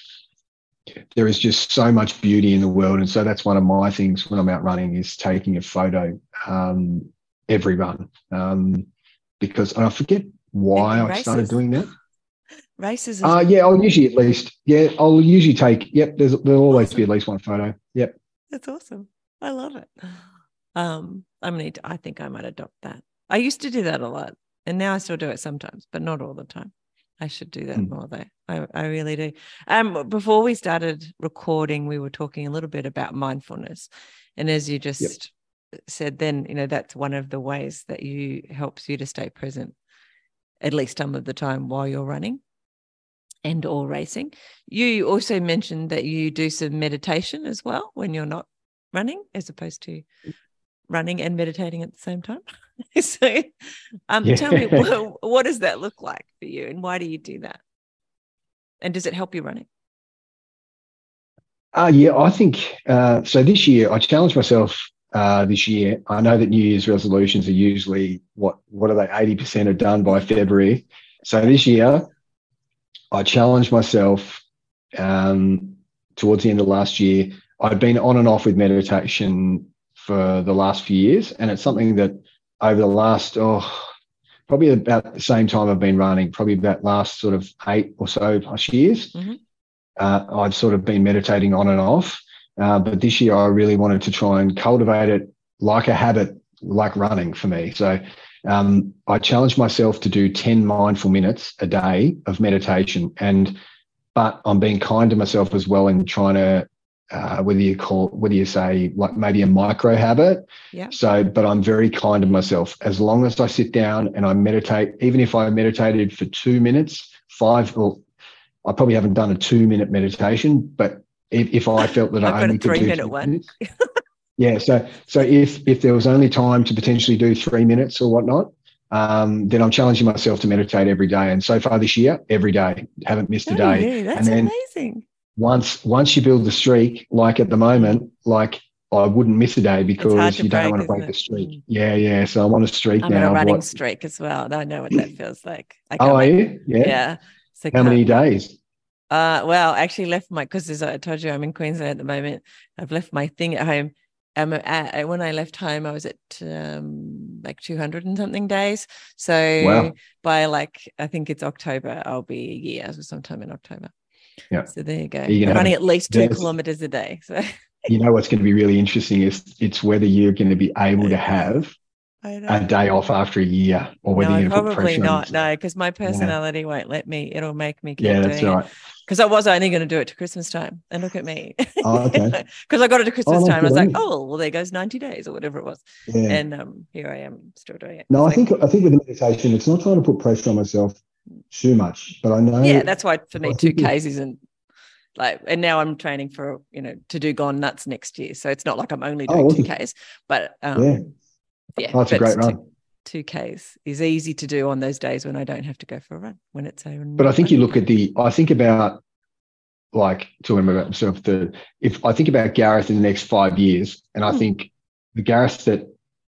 there is just so much beauty in the world, and so that's one of my things when I'm out running is taking a photo um, every run um, because I forget why I started doing that. Races. Uh, yeah, I'll usually at least yeah I'll usually take yep. There's there'll always awesome. be at least one photo. Yep. That's awesome. I love it. Um, I'm gonna. I think I might adopt that. I used to do that a lot, and now I still do it sometimes, but not all the time. I should do that mm. more though. I, I really do. Um, before we started recording, we were talking a little bit about mindfulness. And as you just yep. said, then, you know, that's one of the ways that you helps you to stay present at least some of the time while you're running and or racing. You also mentioned that you do some meditation as well when you're not running, as opposed to running and meditating at the same time. so, um, yeah. tell me, what, what, does that look like for you, and why do you do that? And does it help you running? Uh, yeah, I think uh, so. This year, I challenged myself. Uh, this year, I know that New Year's resolutions are usually what what are they? Eighty percent are done by February. So this year, I challenged myself um, towards the end of last year. I'd been on and off with meditation for the last few years. And it's something that over the last, oh, probably about the same time I've been running, probably about last sort of eight or so plus years, mm-hmm. uh, I've sort of been meditating on and off. Uh, but this year I really wanted to try and cultivate it like a habit, like running for me. So um, I challenged myself to do 10 mindful minutes a day of meditation. And but I'm being kind to myself as well in trying to uh, whether you call whether you say like maybe a micro habit. Yeah. So, but I'm very kind to myself. As long as I sit down and I meditate, even if I meditated for two minutes, five, well, I probably haven't done a two minute meditation, but if, if I felt that I only could do minute one. yeah. So, so if if there was only time to potentially do three minutes or whatnot, um, then I'm challenging myself to meditate every day. And so far this year, every day, haven't missed a day. that's and then, amazing once once you build the streak, like at the moment, like I wouldn't miss a day because you break, don't want to break the streak. Mm. Yeah, yeah. So I'm on a streak I'm now. I'm a running what... streak as well. I know what that feels like. oh, are you? Yeah. Yeah. So How many days? Uh, well, I actually left my because as I told you, I'm in Queensland at the moment. I've left my thing at home. Um, at, when I left home, I was at um, like 200 and something days. So wow. by like I think it's October, I'll be a year, so sometime in October. Yeah. So there you go. You running at least two kilometers a day. So you know what's going to be really interesting is it's whether you're going to be able to have a day off after a year or whether no, you're going to probably not no because my personality yeah. won't let me it'll make me keep yeah that's right because I was only going to do it to Christmas time and look at me oh, okay because I got it to Christmas oh, time I was like oh well there goes 90 days or whatever it was yeah. and um here I am still doing it no I think I think with the meditation it's not trying to put pressure on myself too much but I know yeah that's why for me 2Ks isn't like and now i'm training for you know to do gone nuts next year. So it's not like i'm only doing oh, 2ks but um yeah, yeah oh, that's a great run. 2ks is easy to do on those days when i don't have to go for a run when it's a but i think you look at the i think about like talking about myself the if i think about gareth in the next five years and i hmm. think the gareth that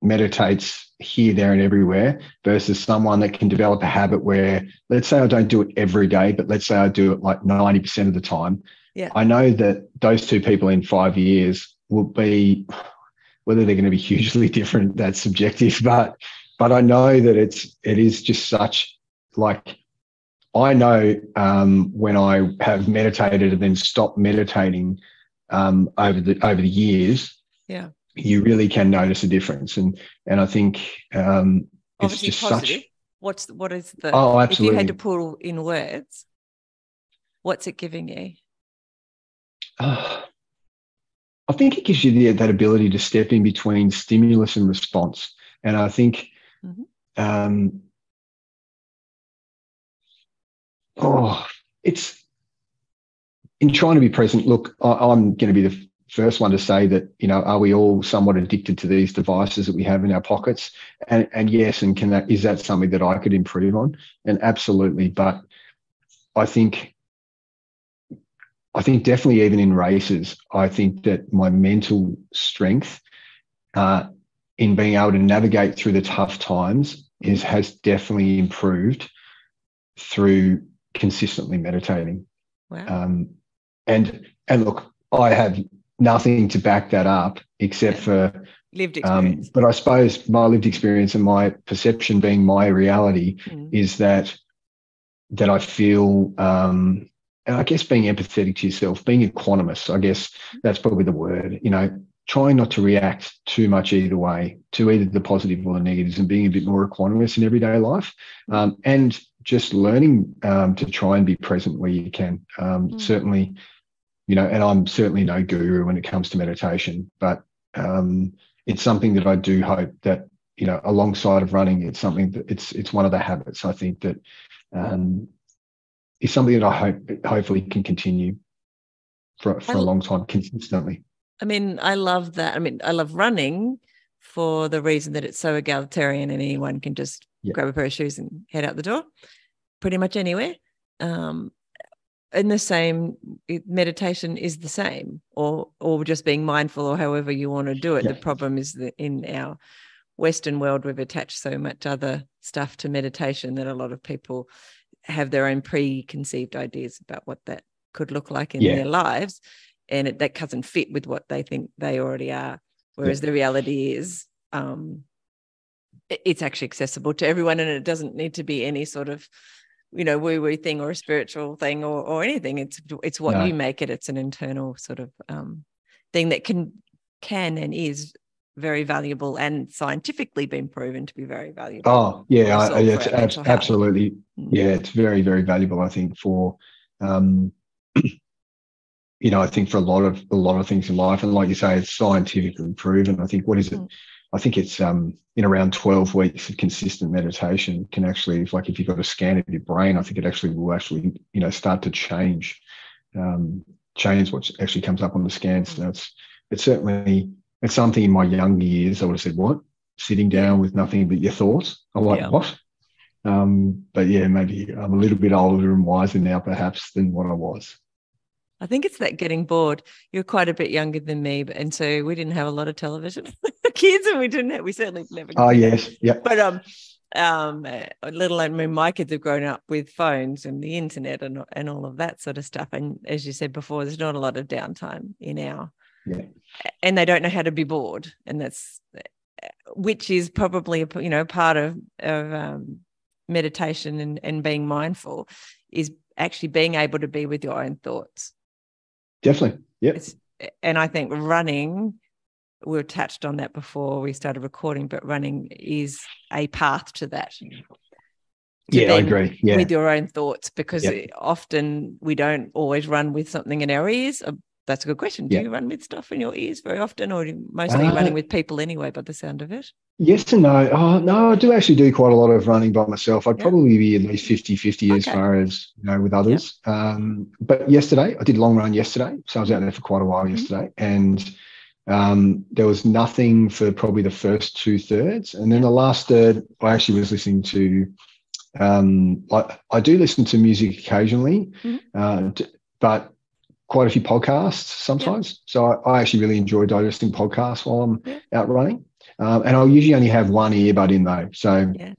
meditates here, there, and everywhere versus someone that can develop a habit where, let's say I don't do it every day, but let's say I do it like 90% of the time. Yeah. I know that those two people in five years will be, whether they're going to be hugely different, that's subjective, but but I know that it's it is just such like I know um, when I have meditated and then stopped meditating um, over the over the years. Yeah you really can notice a difference. And and I think um, it's just positive. such. What's what is the? Oh, absolutely. If you had to put in words, what's it giving you? Uh, I think it gives you the, that ability to step in between stimulus and response. And I think, mm-hmm. um, oh, it's in trying to be present. Look, I, am going to be the first one to say that you know are we all somewhat addicted to these devices that we have in our pockets? And and yes and can that is that something that i could improve on? And absolutely but i think i think definitely even in races i think that my mental strength uh, in being able to navigate through the tough times is has definitely improved through consistently meditating. Wow. um, and and look i have nothing to back that up except for lived um, experience. Um, but I suppose my lived experience and my perception being my reality mm. is that that I feel um, and I guess being empathetic to yourself, being equanimous, I guess that's probably the word, you know, trying not to react too much either way to either the positive or the negatives and being a bit more equanimous in everyday life. Mm. Um, and just learning um, to try and be present where you can. Um, mm. Certainly, you know, and I'm certainly no guru when it comes to meditation, but um, it's something that I do hope that you know, alongside of running, it's something that it's it's one of the habits I think that um, is something that I hope hopefully can continue for for a long time consistently. I mean, I love that. I mean, I love running for the reason that it's so egalitarian and anyone can just yeah. grab a pair of shoes and head out the door pretty much anywhere. Um, in the same meditation is the same or or just being mindful or however you want to do it yeah. the problem is that in our western world we've attached so much other stuff to meditation that a lot of people have their own preconceived ideas about what that could look like in yeah. their lives and it, that doesn't fit with what they think they already are whereas yeah. the reality is um, it's actually accessible to everyone and it doesn't need to be any sort of you know woo woo thing or a spiritual thing or, or anything. It's it's what no. you make it. It's an internal sort of um, thing that can can and is very valuable and scientifically been proven to be very valuable oh yeah I, it's ab- absolutely. Mm. yeah it's very very valuable i think for um you know i think for a lot of a lot of things in life. And like you say it's scientifically proven. I think what is it? Mm. I think it's um, in around 12 weeks of consistent meditation can actually, if like if you've got a scan of your brain, I think it actually will actually, you know, start to change, um, change what actually comes up on the scans. So it's, it's certainly, it's something in my younger years, I would have said, what? Sitting down with nothing but your thoughts. I'm like, yeah. what? Um, but yeah, maybe I'm a little bit older and wiser now, perhaps, than what I was. I think it's that getting bored. You're quite a bit younger than me, but, and so we didn't have a lot of television kids, and we didn't have. We certainly never. Oh yes, yeah. But um, um, let alone I mean, my kids have grown up with phones and the internet and and all of that sort of stuff. And as you said before, there's not a lot of downtime in our. Yeah. And they don't know how to be bored, and that's which is probably a you know part of of um, meditation and and being mindful is actually being able to be with your own thoughts Definitely. Yeah. And I think running, we were touched on that before we started recording, but running is a path to that. To yeah, I agree. Yeah. With your own thoughts, because often we don't always run with something in our ears. Uh, that's a good question. Do you run with stuff in your ears very often, or mostly uh, running with people anyway, by the sound of it? Yes and no. Oh, no, I do actually do quite a lot of running by myself. I'd yeah. probably be at least 50 50 okay. as far as, you know, with others. Um, but yesterday, I did a long run yesterday. So I was out there for quite a while mm-hmm. yesterday. And um, there was nothing for probably the first two thirds. And then the last third, I actually was listening to, um, I, I do listen to music occasionally, mm-hmm. uh, but quite a few podcasts sometimes. So I, I, actually really enjoy digesting podcasts while I'm out running. Um, and I'll usually only have one earbud in though. So, yeah.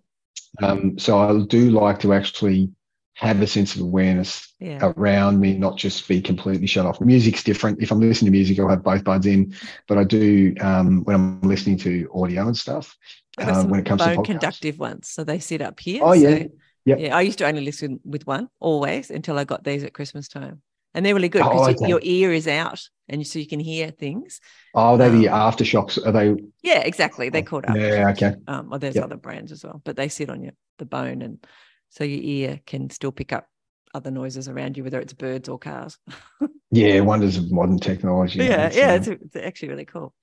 um, so I do like to actually have a sense of awareness yeah. around me, not just be completely shut off. Music's different. If I'm listening to music, I'll have both buds in, but I do um, when I'm listening to audio and stuff. Um, when it comes to conductive ones, so they sit up here. Oh yeah, so, yeah. Yeah, I used to only listen with one always until I got these at Christmas time and they're really good because oh, okay. your ear is out and so you can hear things. Oh, they um, the AfterShokz? Are they? Yeah, exactly. They're called AfterShokz. Yeah, okay. Um, well, there's yep. other brands as well, but they sit on your the bone, and so your ear can still pick up other noises around you, whether it's birds or cars. yeah, wonders of modern technology. Yeah, yeah, it's, it's, actually really cool.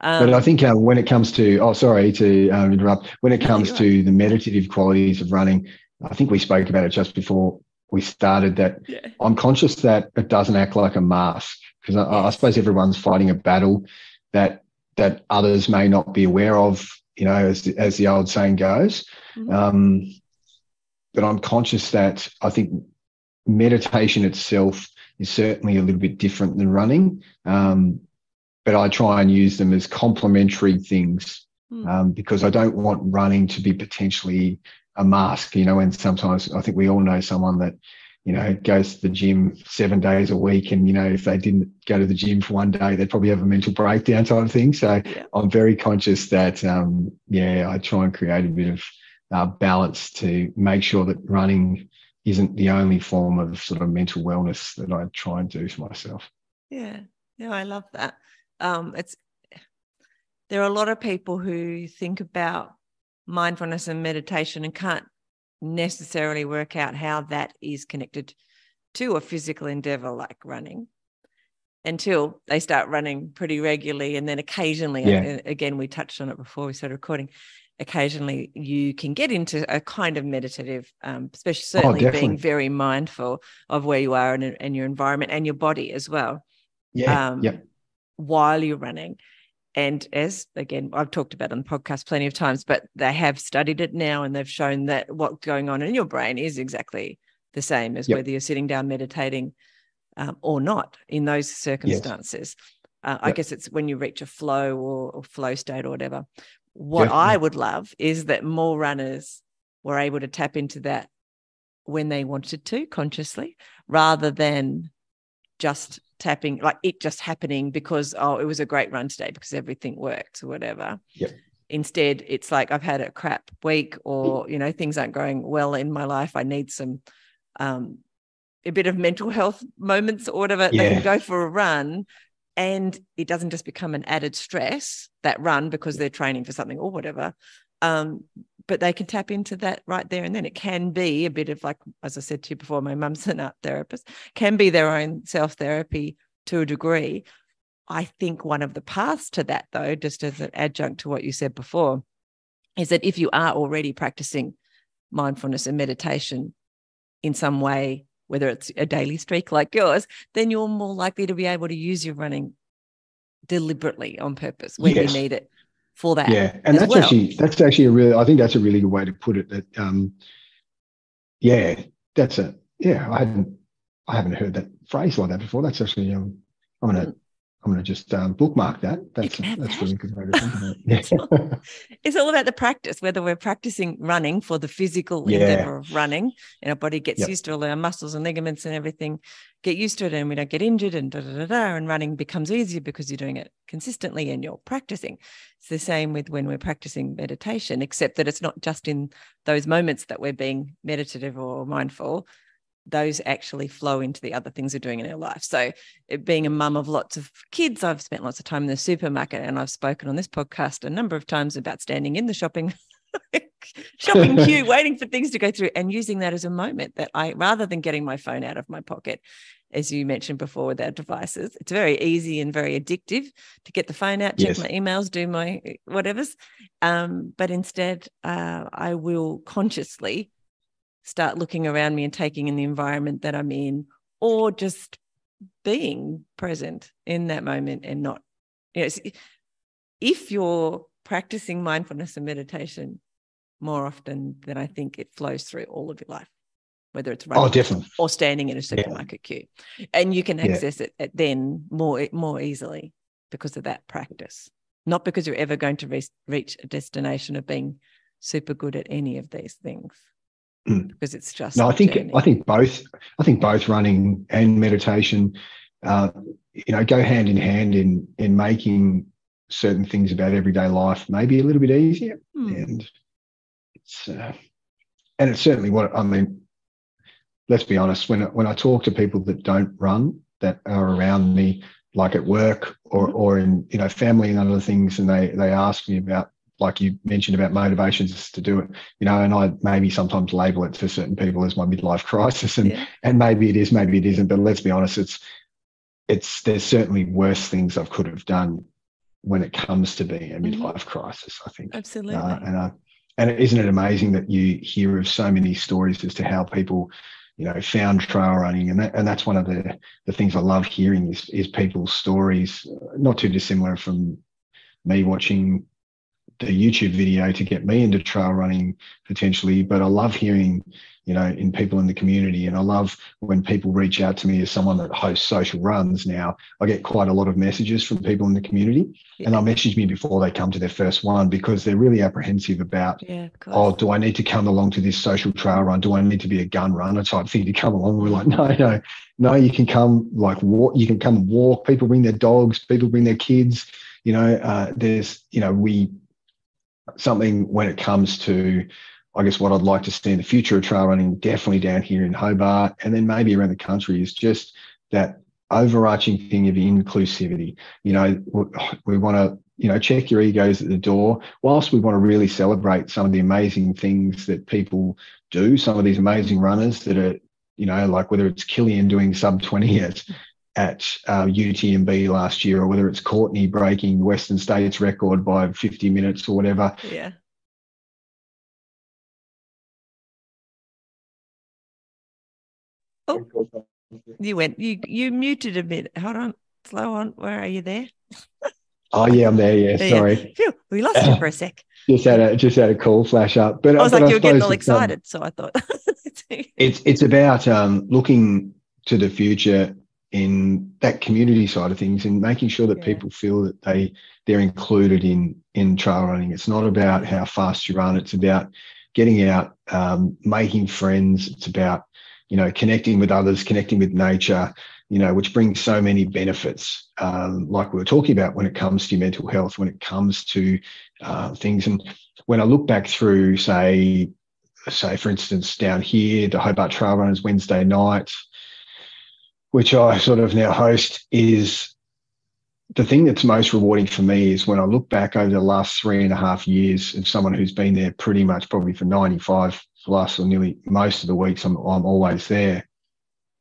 Um, but I think um, when it comes to, oh, sorry to um, interrupt, when it comes to right. the meditative qualities of running, I think we spoke about it just before we started that yeah. I'm conscious that it doesn't act like a mask because I, I, suppose everyone's fighting a battle that that others may not be aware of, you know, as as the old saying goes. Mm-hmm. Um, but I'm conscious that I think meditation itself is certainly a little bit different than running. Um, but I try and use them as complementary things mm. um, because I don't want running to be potentially a mask, you know, and sometimes I think we all know someone that, you know, goes to the gym seven days a week. And, you know, if they didn't go to the gym for one day, they'd probably have a mental breakdown type of thing. So yeah. I'm very conscious that, um, yeah, I try and create a bit of uh, balance to make sure that running isn't the only form of sort of mental wellness that I try and do for myself. Yeah. Yeah, I love that. Um, it's, there are a lot of people who think about mindfulness and meditation and can't necessarily work out how that is connected to a physical endeavor like running until they start running pretty regularly and then occasionally yeah. again we touched on it before we started recording occasionally you can get into a kind of meditative um, especially oh, certainly oh, being very mindful of where you are and, and your environment and your body as well yeah, um, yeah. while you're running and as again, I've talked about on the podcast plenty of times, but they have studied it now and they've shown that what's going on in your brain is exactly the same as yep. whether you're sitting down meditating um, or not in those circumstances. Yes. Uh, yep. I guess it's when you reach a flow or, or flow state or whatever. What Definitely. I would love is that more runners were able to tap into that when they wanted to consciously rather than just tapping, like it just happening because, oh, it was a great run today because everything worked or whatever. Yep. Instead, it's like I've had a crap week or, you know, things aren't going well in my life. I need some, um, a bit of mental health moments or whatever. Yeah. They can go for a run and it doesn't just become an added stress that run because they're training for something or whatever. Um, but they can tap into that right there and then. It can be a bit of like, as I said to you before, my mum's an art therapist, can be their own self therapy to a degree. I think one of the paths to that, though, just as an adjunct to what you said before, is that if you are already practicing mindfulness and meditation in some way, whether it's a daily streak like yours, then you're more likely to be able to use your running deliberately on purpose when yes. you need it for that. Yeah, and that's well. actually that's actually a really I think that's a really good way to put it. That um, yeah, that's a yeah I hadn't I haven't heard that phrase like that before. That's actually um, I'm gonna mm. I'm going to just um, bookmark that. That's that's that. really good way to think about it. Yeah. it's, all, it's, all, about the practice, whether we're practicing running for the physical yeah. endeavor of running, and our body gets yep. used to all our muscles and ligaments and everything, get used to it, and we don't get injured, and da da da da. And running becomes easier because you're doing it consistently and you're practicing. It's the same with when we're practicing meditation, except that it's not just in those moments that we're being meditative or mindful those actually flow into the other things we're doing in our life. So, being a mum of lots of kids, I've spent lots of time in the supermarket and I've spoken on this podcast a number of times about standing in the shopping shopping queue waiting for things to go through and using that as a moment that I rather than getting my phone out of my pocket as you mentioned before with our devices it's very easy and very addictive to get the phone out check yes. my emails do my whatever's um, but instead uh, I will consciously start looking around me and taking in the environment that I'm in, or just being present in that moment and not, you know, if you're practicing mindfulness and meditation more often than I think it flows through all of your life, whether it's oh, running oh, definitely. or standing in a supermarket yeah. queue. And you can access yeah. it then more, more easily because of that practice, not because you're ever going to re- reach a destination of being super good at any of these things. Mm. because it's just no. I think journey. I think both. I think both running and meditation, uh, you know, go hand in hand in in making certain things about everyday life maybe a little bit easier. Mm. And it's uh, and it's certainly what I mean. Let's be honest. When when I talk to people that don't run, that are around me, like at work or mm-hmm. or in you know family and other things, and they they ask me about like you mentioned about motivations to do it, you know, and I maybe sometimes label it to certain people as my midlife crisis, and yeah. and maybe it is, maybe it isn't, but let's be honest, it's it's there's certainly worse things I could have done when it comes to being a mm-hmm. midlife mm-hmm. crisis. I think absolutely, uh, and uh, and isn't it amazing that you hear of so many stories as to how people you know found trail running and that, and that's one of the the things I love hearing is is people's stories not too dissimilar from me watching the YouTube video to get me into trail running potentially. But I love hearing, you know, in people in the community, and I love when people reach out to me as someone that hosts social runs. Now I get quite a lot of messages from people in the community, yeah. and they'll message me before they come to their first one because they're really apprehensive about, yeah, oh, do I need to come along to this social trail run? Do I need to be a gun runner type thing to come along? We're like, no, no, no. You can come like walk. You can come walk. People bring their dogs. People bring their kids you know uh, there's you know we something when it comes to, I guess, what I'd like to see in the future of trail running, definitely down here in Hobart and then maybe around the country, is just that overarching thing of inclusivity. You know, we want to, you know, check your egos at the door, whilst we want to really celebrate some of the amazing things that people do, some of these amazing runners that are, you know, like whether it's Kilian doing sub 20 at at uh, UTMB last year, or whether it's Courtney breaking Western States record by 50 minutes or whatever. Yeah. Oh, you went. You you muted a bit. Hold on, slow on. Where are you there? oh yeah, I'm there. Yeah, sorry. Phew, we lost you for a sec. Just had a just had a call flash up, but I was but like, you were getting all um, excited, um, so I thought it's it's about um, looking to the future in that community side of things and making sure that yeah. people feel that they they're included in in trail running. It's not about how fast you run. It's about getting out, um, making friends. It's about you know connecting with others, connecting with nature. You know, which brings so many benefits, um, like we were talking about when it comes to mental health, when it comes to uh, things. And when I look back through, say, say for instance, down here, the Hobart Trail Runners Wednesday night, which I sort of now host, is the thing that's most rewarding for me is when I look back over the last three and a half years of someone who's been there pretty much probably for 95 plus or nearly most of the weeks I'm, I'm always there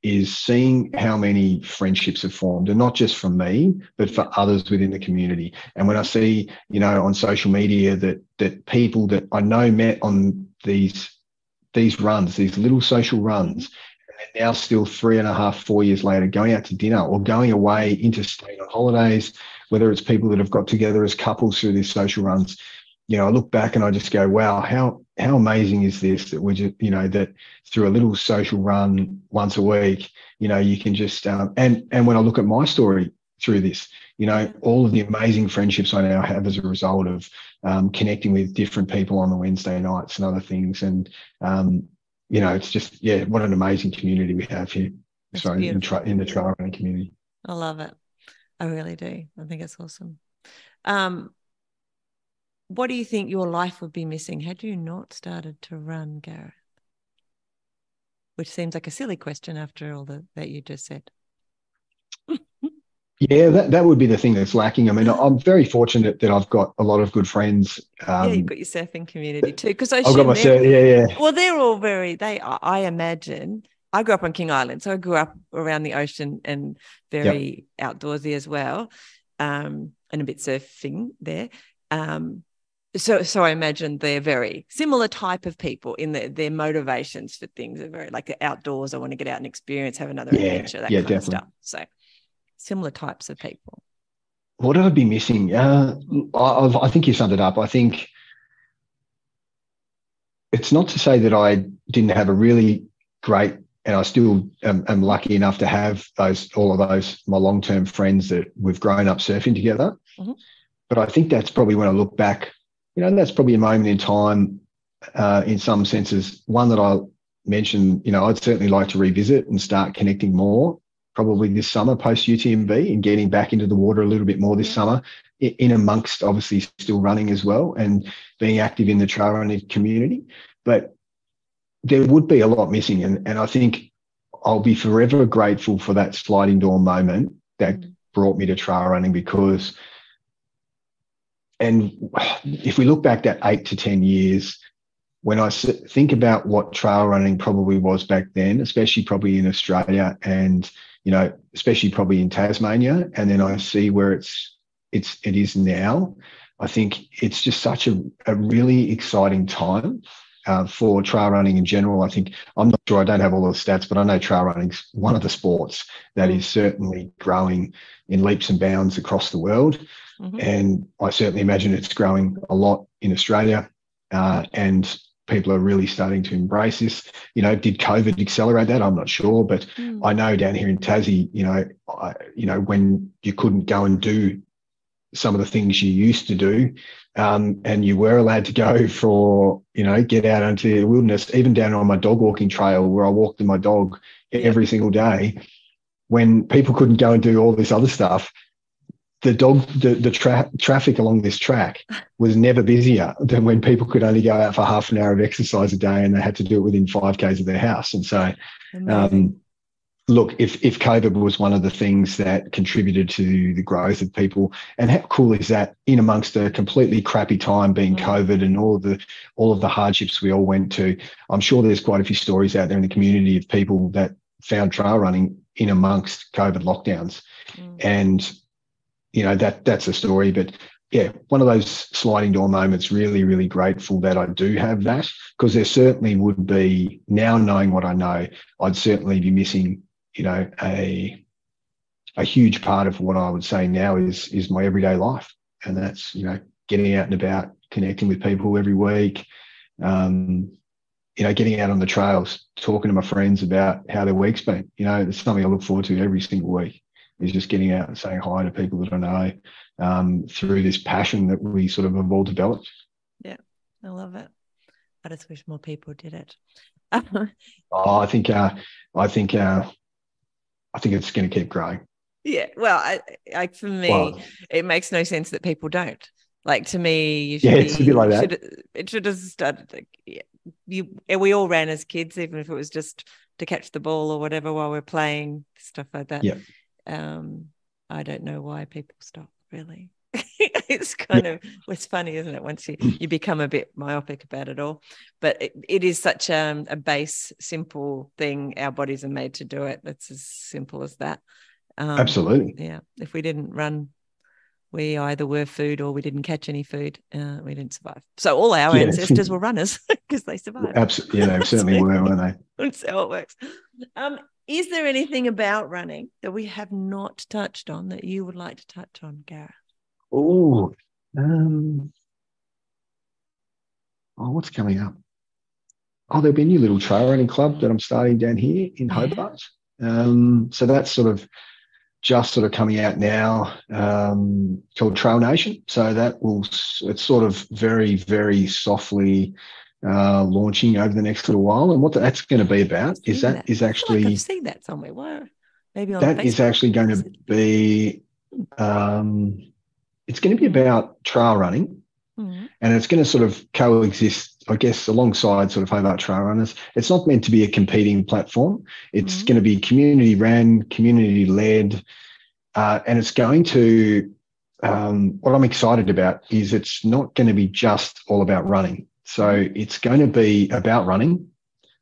is seeing how many friendships have formed and not just from me but for others within the community. And when i see you know on social media that that people that i know met on these these runs these little social runs and now still three and a half, four years later, going out to dinner or going away interstate on holidays, whether it's people that have got together as couples through these social runs, you know, I look back and I just go, wow, how how amazing is this that we just, you know, that through a little social run once a week, you know, you can just um, and and when I look at my story through this, you know, all of the amazing friendships I now have as a result of um, connecting with different people on the Wednesday nights and other things, and um, you know, it's just yeah, what an amazing community we have here. That's Sorry, in, tra- in the trail running community. I love it. I really do. I think it's awesome. Um, what do you think your life would be missing had you not started to run, Gareth? Which seems like a silly question after all the, that you just said. Yeah, that, that would be the thing that's lacking. I mean, I'm very fortunate that I've got a lot of good friends. Um, yeah, you've got your surfing community too. Because I have got my surf, yeah, yeah. Well, they're all very. They, I imagine. I grew up on King Island, so I grew up around the ocean and very yep. outdoorsy as well, um, and a bit surfing there. Um, so so I imagine they're very similar type of people in their their motivations for things are very like outdoors. I want to get out and experience, have another yeah, adventure, that yeah, kind definitely. of stuff. So similar types of people. What would I be missing? Uh, I, I think you summed it up. I think it's not to say that I didn't have a really great, and I still am, am lucky enough to have those all of those my long term friends that we've grown up surfing together. Mm-hmm. But I think that's probably when I look back you know, that's probably a moment in time, uh, in some senses, one that I mentioned, you know, I'd certainly like to revisit and start connecting more, probably this summer post UTMB and getting back into the water a little bit more this summer, in amongst obviously still running as well and being active in the trail running community. But there would be a lot missing. And, and I think I'll be forever grateful for that sliding door moment that mm. brought me to trail running because – and if we look back that eight to 10 years, when I think about what trail running probably was back then, especially probably in Australia and, you know, especially probably in Tasmania, and then I see where it's, it's, it is now, I think it's just such a, a really exciting time uh, for trail running in general. I think I'm not sure I don't have all the stats, but I know trail running's one of the sports that is certainly growing in leaps and bounds across the world. Mm-hmm. And I certainly imagine it's growing a lot in Australia. Uh, and people are really starting to embrace this. You know, did COVID accelerate that? I'm not sure, but mm. I know down here in Tassie, you know, I, you know, when you couldn't go and do some of the things you used to do, um, and you were allowed to go for, you know, get out into the wilderness, even down on my dog walking trail where I walked with my dog every single day. When people couldn't go and do all this other stuff, the dog the, the tra- traffic along this track was never busier than when people could only go out for half an hour of exercise a day and they had to do it within five k's of their house and so um, look if if covid was one of the things that contributed to the growth of people and how cool is that in amongst a completely crappy time being mm. covid and all of the all of the hardships we all went to i'm sure there's quite a few stories out there in the community of people that found trail running in amongst covid lockdowns mm. and you know that that's a story. But yeah, one of those sliding door moments. Really, really grateful that I do have that because there certainly would be now knowing what I know, I'd certainly be missing. You know, a a huge part of what I would say now is is my everyday life, and that's you know getting out and about, connecting with people every week. Um, you know, getting out on the trails, talking to my friends about how their week's been. You know, it's something I look forward to every single week is just getting out and saying hi to people that I know um, through this passion that we sort of have all developed. Yeah, I love it. I just wish more people did it. oh, I think, uh, I think, uh, I think it's going to keep growing. Yeah, well, I, I for me, well, it makes no sense that people don't. Like to me, you should yeah, it's be, a bit like that. Should, it should have started. Like, yeah, you, we all ran as kids, even if it was just to catch the ball or whatever while we're playing stuff like that. Yeah um, I don't know why people stop really. it's kind of it's funny, isn't it? Once you, you become a bit myopic about it all, but it, it is such um, a base, simple thing. Our bodies are made to do it. It's as simple as that. Um, Absolutely. Yeah. If we didn't run, we either were food or we didn't catch any food. Uh, we didn't survive. So all our yeah. ancestors were runners because they survived. Absolutely. Yeah, they certainly were, weren't they? That's how it works. Um, is there anything about running that we have not touched on that you would like to touch on, Gareth? Oh, um, oh, what's coming up? Oh, there'll be a new little trail running club that I'm starting down here in Hobart. Um, so that's sort of just sort of coming out now um, called Trail Nation. So that will, it's sort of very, very softly uh, launching over the next little while. And what that's going to be about is that, that is actually. I've seen that somewhere. Where Maybe on that is actually going to be, um, it's going to be about trail running. Mm-hmm. And it's going to sort of coexist, I guess, alongside sort of Hobart Trail Runners. It's not meant to be a competing platform. It's mm-hmm. going to be community ran, community led, uh, and it's going to. Um, what I'm excited about is it's not going to be just all about running. So it's going to be about running,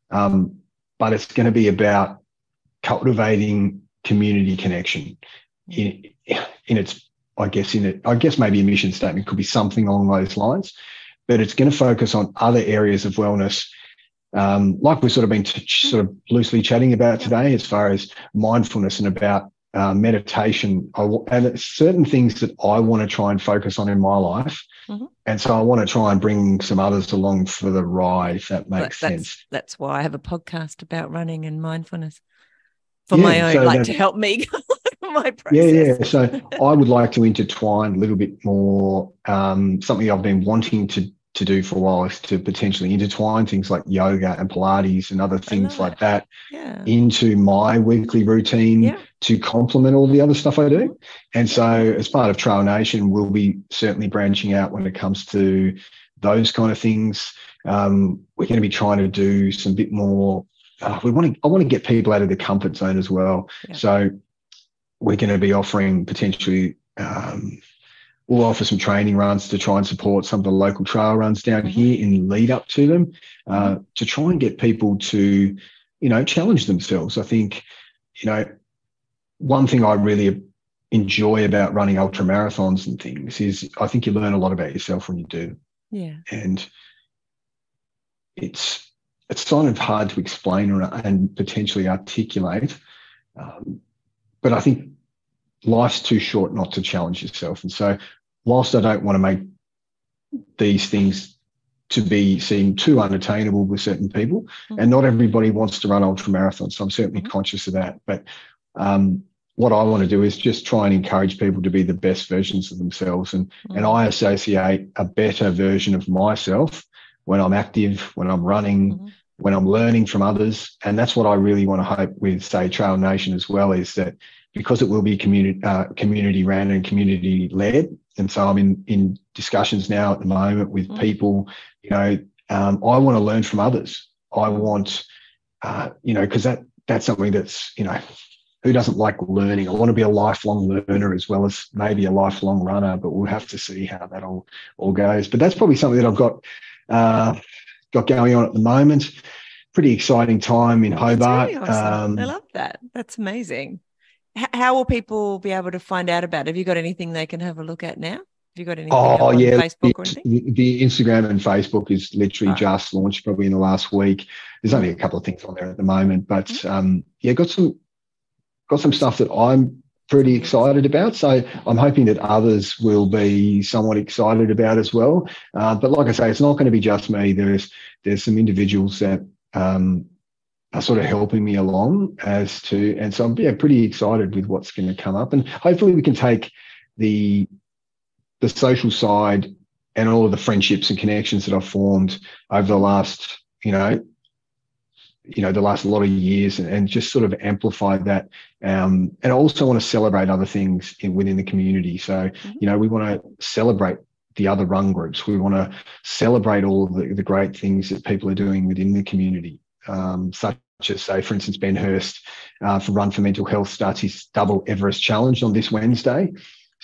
um, but it's going to be about cultivating community connection in, in its I guess in it, I guess maybe a mission statement could be something along those lines, but it's going to focus on other areas of wellness, um, like we've sort of been t- sort of loosely chatting about today, as far as mindfulness and about uh, meditation. I and certain things that I want to try and focus on in my life, mm-hmm. and so I want to try and bring some others along for the ride, if that makes that's, sense. That's why I have a podcast about running and mindfulness for yeah, my own, so like to help me my process. Yeah, yeah. So I would like to intertwine a little bit more. Um, something I've been wanting to to do for a while is to potentially intertwine things like yoga and Pilates and other things like that yeah. into my weekly routine yeah. to complement all the other stuff I do. And so, as part of Trail Nation, we'll be certainly branching out when it comes to those kind of things. Um, we're going to be trying to do some bit more. Uh, we want to. I want to get people out of their comfort zone as well. Yeah. So we're going to be offering potentially um, we'll offer some training runs to try and support some of the local trail runs down mm-hmm. here in lead up to them uh, mm-hmm. to try and get people to you know challenge themselves i think you know one thing i really enjoy about running ultra marathons and things is i think you learn a lot about yourself when you do yeah and it's it's sort of hard to explain or, and potentially articulate um, but I think life's too short not to challenge yourself. And so, whilst I don't want to make these things to be seen too unattainable with certain people, mm-hmm. and not everybody wants to run ultra marathons, so I'm certainly mm-hmm. conscious of that. But um, what I want to do is just try and encourage people to be the best versions of themselves, and mm-hmm. and I associate a better version of myself when I'm active, when I'm running, mm-hmm. when I'm learning from others. And that's what I really want to hope with, say, Trail Nation as well, is that because it will be community uh, community ran and community led. And so I'm in in discussions now at the moment with mm. people. You know, um, I want to learn from others. I want, uh, you know, because that that's something that's you know who doesn't like learning? I want to be a lifelong learner as well as maybe a lifelong runner, but we'll have to see how that all, all goes. But that's probably something that I've got uh, got going on at the moment. Pretty exciting time in Hobart. Really awesome. um, I love that. That's amazing. How will people be able to find out about it? Have you got anything they can have a look at now? Have you got anything oh, yeah. Facebook or anything? The Instagram and Facebook is literally just launched probably in the last week. There's only a couple of things on there at the moment, but mm-hmm. um, yeah, got some got some stuff that I'm pretty excited about. So I'm hoping that others will be somewhat excited about as well. Uh, but like I say, it's not going to be just me. There's there's some individuals that um, are sort of helping me along as to, and so I'm yeah pretty excited with what's going to come up, and hopefully we can take the the social side and all of the friendships and connections that I've formed over the last you know you know the last lot of years and, and just sort of amplify that um, and I also want to celebrate other things in, within the community. So mm-hmm. you know we want to celebrate the other run groups. We want to celebrate all of the, the great things that people are doing within the community um, such as, say, for instance, Ben Hurst uh, for Run for Mental Health starts his double Everest challenge on this Wednesday.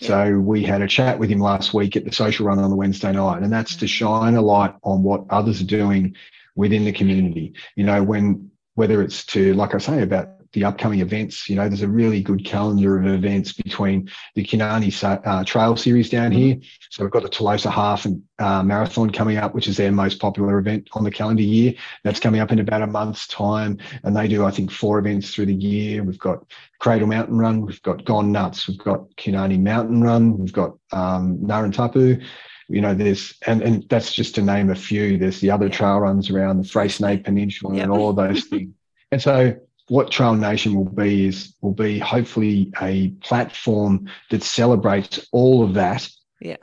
So we had a chat with him last week at the social run on the Wednesday night, and that's to shine a light on what others are doing within the community. You know, when whether it's to, like I say, about the upcoming events. You know, there's a really good calendar of events between the kunanyi uh, Trail Series down here. So we've got the Tolosa Half and uh, Marathon coming up, which is their most popular event on the calendar year. That's coming up in about a month's time, and they do, I think, four events through the year. We've got Cradle Mountain Run, we've got Gone Nuts, we've got kunanyi Mountain Run, we've got um, Narawntapu. you know, there's and and that's just to name a few. There's the other trail runs around the Freycinet Peninsula yep. and all those things. And so what Trail Nation will be is will be hopefully a platform that celebrates all of that. Yeah.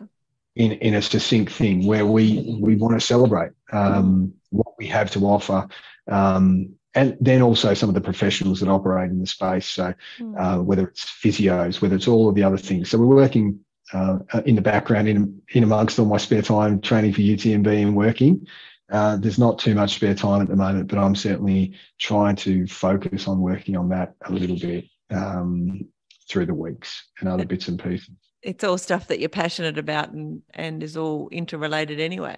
In, in a succinct thing where we we want to celebrate um, what we have to offer um, and then also some of the professionals that operate in the space. So hmm. uh, whether it's physios, whether it's all of the other things. So we're working uh, in the background, in in amongst all my spare time, training for UTMB and working. Uh, there's not too much spare time at the moment, but I'm certainly trying to focus on working on that a little bit um, through the weeks and other bits and pieces. It's all stuff that you're passionate about and and is all interrelated anyway,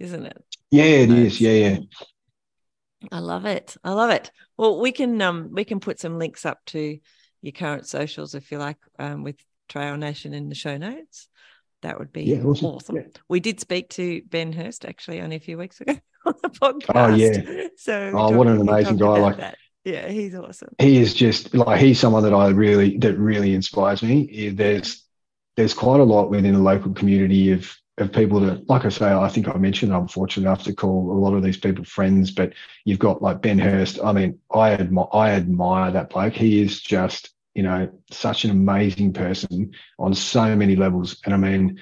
isn't it? Yeah, it is. Yeah, yeah. I love it. I love it. Well, we can um we can put some links up to your current socials if you like um, with Trail Nation in the show notes. That would be yeah, awesome. awesome. Yeah. We did speak to Ben Hurst actually only a few weeks ago on the oh, podcast. Oh yeah. So oh, what an amazing guy! Like that. yeah, he's awesome. He is just like he's someone that I really that really inspires me. There's there's quite a lot within the local community of of people that, like I say, I think I mentioned, I'm fortunate enough to call a lot of these people friends. But you've got like Ben Hurst. I mean, I admire I admire that bloke. He is just you know, such an amazing person on so many levels. And I mean,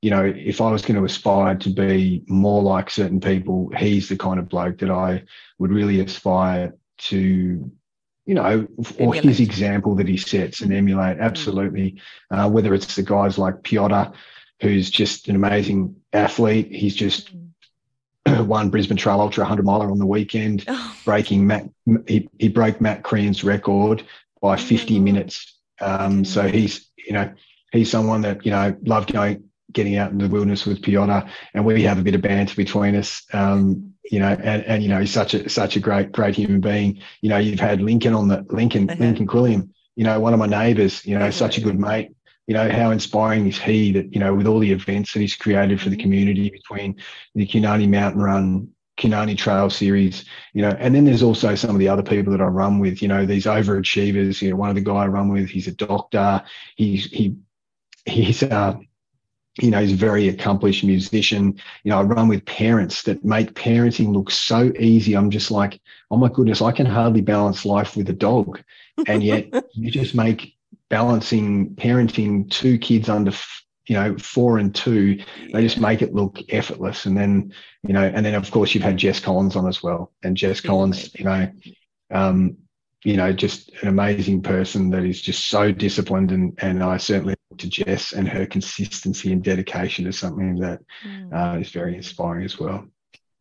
you know, if I was going to aspire to be more like certain people, he's the kind of bloke that I would really aspire to, you know, or his example that he sets and emulate. Mm. Absolutely. Uh, whether it's the guys like Piotr, who's just an amazing athlete, he's just mm. won Brisbane Trail Ultra 100 miler on the weekend, oh. breaking Matt. He, he broke Matt Crehan's record by 50 minutes. Um, so he's, you know, he's someone that, you know, loved going, getting out in the wilderness with Piotr and we have a bit of banter between us. Um, you know, and, and, you know, he's such a, such a great, great human being. You know, you've had Lincoln on the Lincoln, uh-huh. Lincoln Quilliam, you know, one of my neighbors, you know, uh-huh. such a good mate. You know, how inspiring is he that, you know, with all the events that he's created for the mm-hmm. community between the kunanyi Mountain Run, kunanyi Trail Series, you know, and then there's also some of the other people that I run with, you know, these overachievers. You know, one of the guy I run with, he's a doctor. He's he he's uh you know, he's a very accomplished musician. You know, I run with parents that make parenting look so easy. I'm just like, oh my goodness, I can hardly balance life with a dog. And yet you just make balancing parenting two kids under you know, four and two, they just make it look effortless. And then, you know, and then of course you've had Jess Collins on as well. And Jess Collins, you know, um, you know, just an amazing person that is just so disciplined. And, and I certainly look to Jess and her consistency and dedication is something that mm. uh, is very inspiring as well.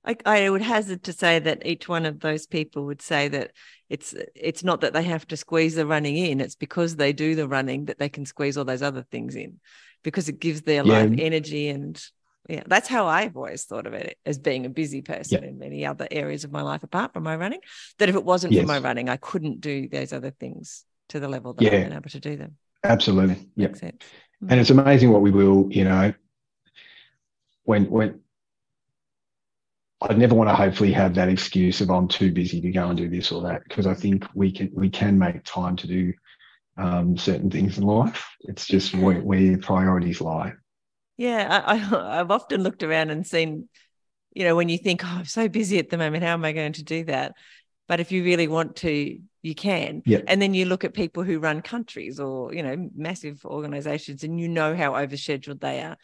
I, I would hazard to say that each one of those people would say that it's it's not that they have to squeeze the running in; it's because they do the running that they can squeeze all those other things in because it gives their yeah. life energy and yeah, that's how I've always thought of it as being a busy person yeah. in many other areas of my life apart from my running. That if it wasn't yes. for my running, I couldn't do those other things to the level that yeah. I've been able to do them. Absolutely. Yeah. Mm-hmm. And it's amazing what we will, you know, when when I'd never want to hopefully have that excuse of I'm too busy to go and do this or that because I think we can we can make time to do um, certain things in life. It's just where, where priorities lie. Yeah, I, have often looked around and seen, you know, when you think, oh, I'm so busy at the moment, how am I going to do that? But if you really want to, you can. Yep. And then you look at people who run countries or, you know, massive organizations and you know how overscheduled they are.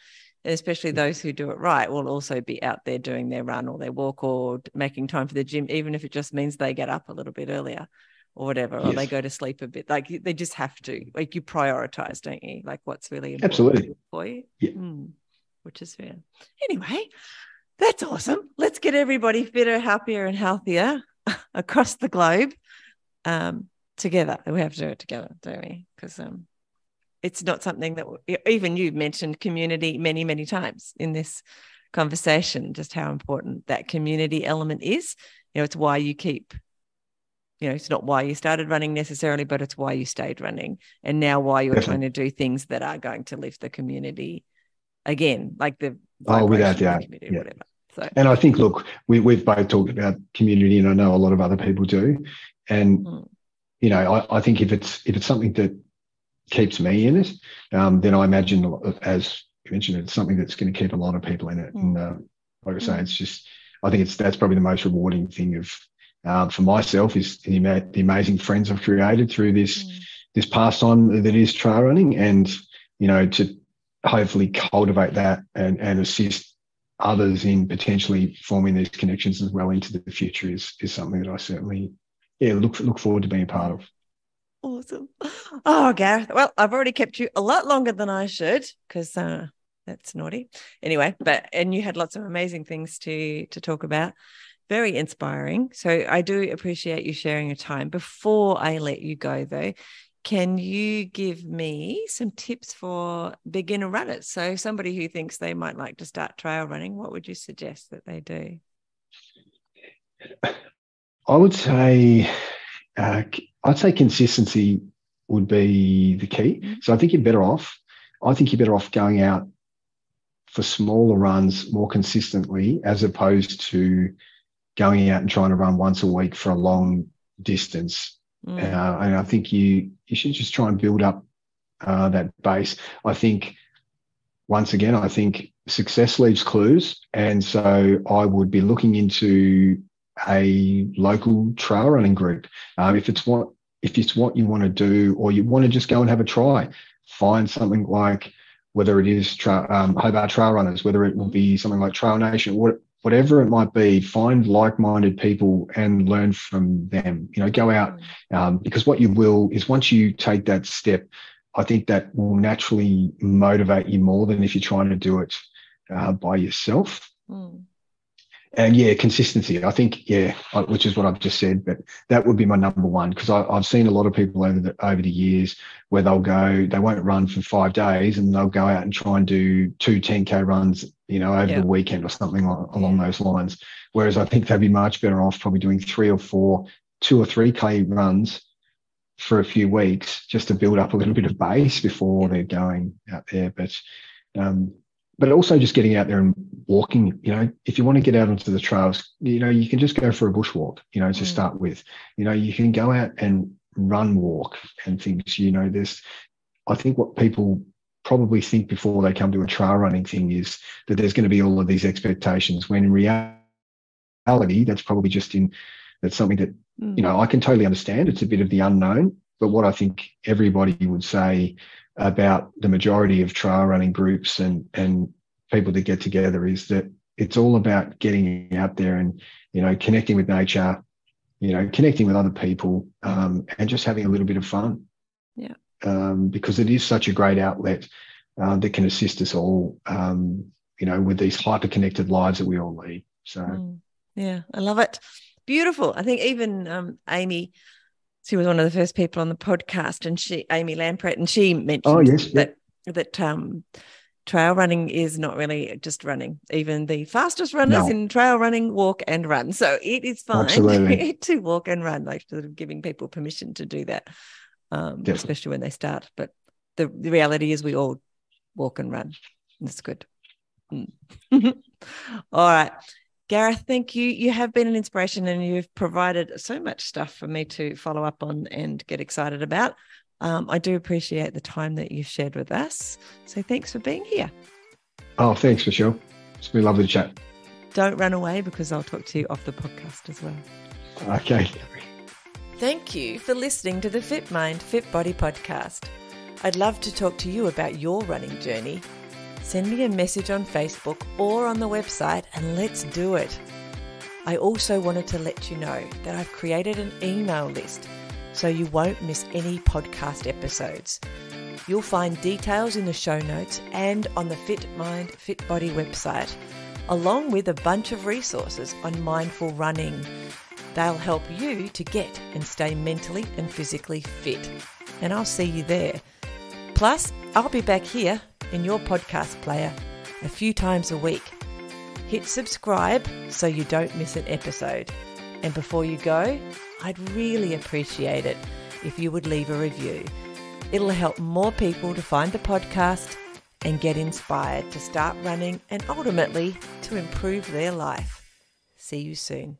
And especially those who do it right will also be out there doing their run or their walk or making time for the gym, even if it just means they get up a little bit earlier or whatever, yes. or they go to sleep a bit. Like they just have to. Like you prioritize, don't you? Like what's really important absolutely for you. Yeah. Mm, which is fair. Anyway, that's awesome. Let's get everybody fitter, happier, and healthier across the globe um, together. We have to do it together, don't we? Because um, it's not something that even you've mentioned community many, many times in this conversation. Just how important that community element is. You know, it's why you keep you know, it's not why you started running necessarily, but it's why you stayed running. And now why you're Definitely. trying to do things that are going to lift the community again, like the oh, without doubt, yeah. whatever. So, and I think, look, we, we've both talked about community, and I know a lot of other people do. And mm. you know, I, I think if it's if it's something that keeps me in it, um, then I imagine as you mentioned, it's something that's going to keep a lot of people in it. Mm. And uh, like I say, mm. it's just I think it's that's probably the most rewarding thing of uh, for myself is the, the amazing friends I've created through this mm. this pastime that is trail running, and you know to hopefully cultivate that and and assist others in potentially forming these connections as well into the future is is something that I certainly yeah look look forward to being part of. Awesome. Oh, Gareth. Well, I've already kept you a lot longer than I should because uh, that's naughty. Anyway, but and you had lots of amazing things to to talk about. Very inspiring. So I do appreciate you sharing your time. Before I let you go, though, can you give me some tips for beginner runners? So somebody who thinks they might like to start trail running, what would you suggest that they do? I would say, uh, I'd say consistency would be the key. Mm-hmm. So I think you're better off. I think you're better off going out for smaller runs more consistently as opposed to going out and trying to run once a week for a long distance. Mm. Uh, and I think you you should just try and build up uh, that base. I think once again, I think success leaves clues, and so I would be looking into a local trail running group. Um, if it's what if it's what you want to do, or you want to just go and have a try, find something like whether it is tra- um, Hobart Trail Runners, whether it will be something like Trail Nation, what, whatever it might be, find like-minded people and learn from them. You know, go out mm. um, because what you will is once you take that step, I think that will naturally motivate you more than if you're trying to do it uh, by yourself. Mm and yeah, consistency. I think yeah, which is what I've just said, but that would be my number one because I've seen a lot of people over the over the years where they'll go, they won't run for five days, and they'll go out and try and do two 10k runs, you know, over yeah. the weekend or something along those lines. Whereas I think they'd be much better off probably doing three or four, two or three k runs for a few weeks just to build up a little bit of base before they're going out there. But um, but also just getting out there and walking you know if you want to get out onto the trails you know you can just go for a bushwalk you know to mm. start with you know you can go out and run walk and things you know there's i think what people probably think before they come to a trail running thing is that there's going to be all of these expectations when in reality that's probably just in that's something that mm. you know i can totally understand it's a bit of the unknown but what i think everybody would say about the majority of trail running groups and and people that get together is that it's all about getting out there and you know connecting with nature you know connecting with other people um, and just having a little bit of fun. Yeah. Um, because it is such a great outlet uh, that can assist us all um, you know with these hyper connected lives that we all lead. So mm. yeah i love it. Beautiful. I think even um, amy she was one of the first people on the podcast, and she, Amy Lamprecht, and she mentioned oh, yes, that yeah. that um, trail running is not really just running. Even the fastest runners no. in trail running walk and run. So it is fine to walk and run, like sort of giving people permission to do that, um, especially when they start. But the, the reality is, we all walk and run. And that's good. Mm. all right. Gareth, thank you. You have been an inspiration and you've provided so much stuff for me to follow up on and get excited about. Um, I do appreciate the time that you've shared with us. So thanks for being here. Oh, thanks, Michelle. It's been lovely to chat. Don't run away because I'll talk to you off the podcast as well. Okay. Thank you for listening to the Fit Mind, Fit Body podcast. I'd love to talk to you about your running journey send me a message on Facebook or on the website and let's do it. I also wanted to let you know that I've created an email list so you won't miss any podcast episodes. You'll find details in the show notes and on the Fit Mind, Fit Body website, along with a bunch of resources on mindful running. They'll help you to get and stay mentally and physically fit. And I'll see you there. Plus, I'll be back here in your podcast player a few times a week. Hit subscribe so you don't miss an episode. And before you go, I'd really appreciate it if you would leave a review. It'll help more people to find the podcast and get inspired to start running and ultimately to improve their life. See you soon.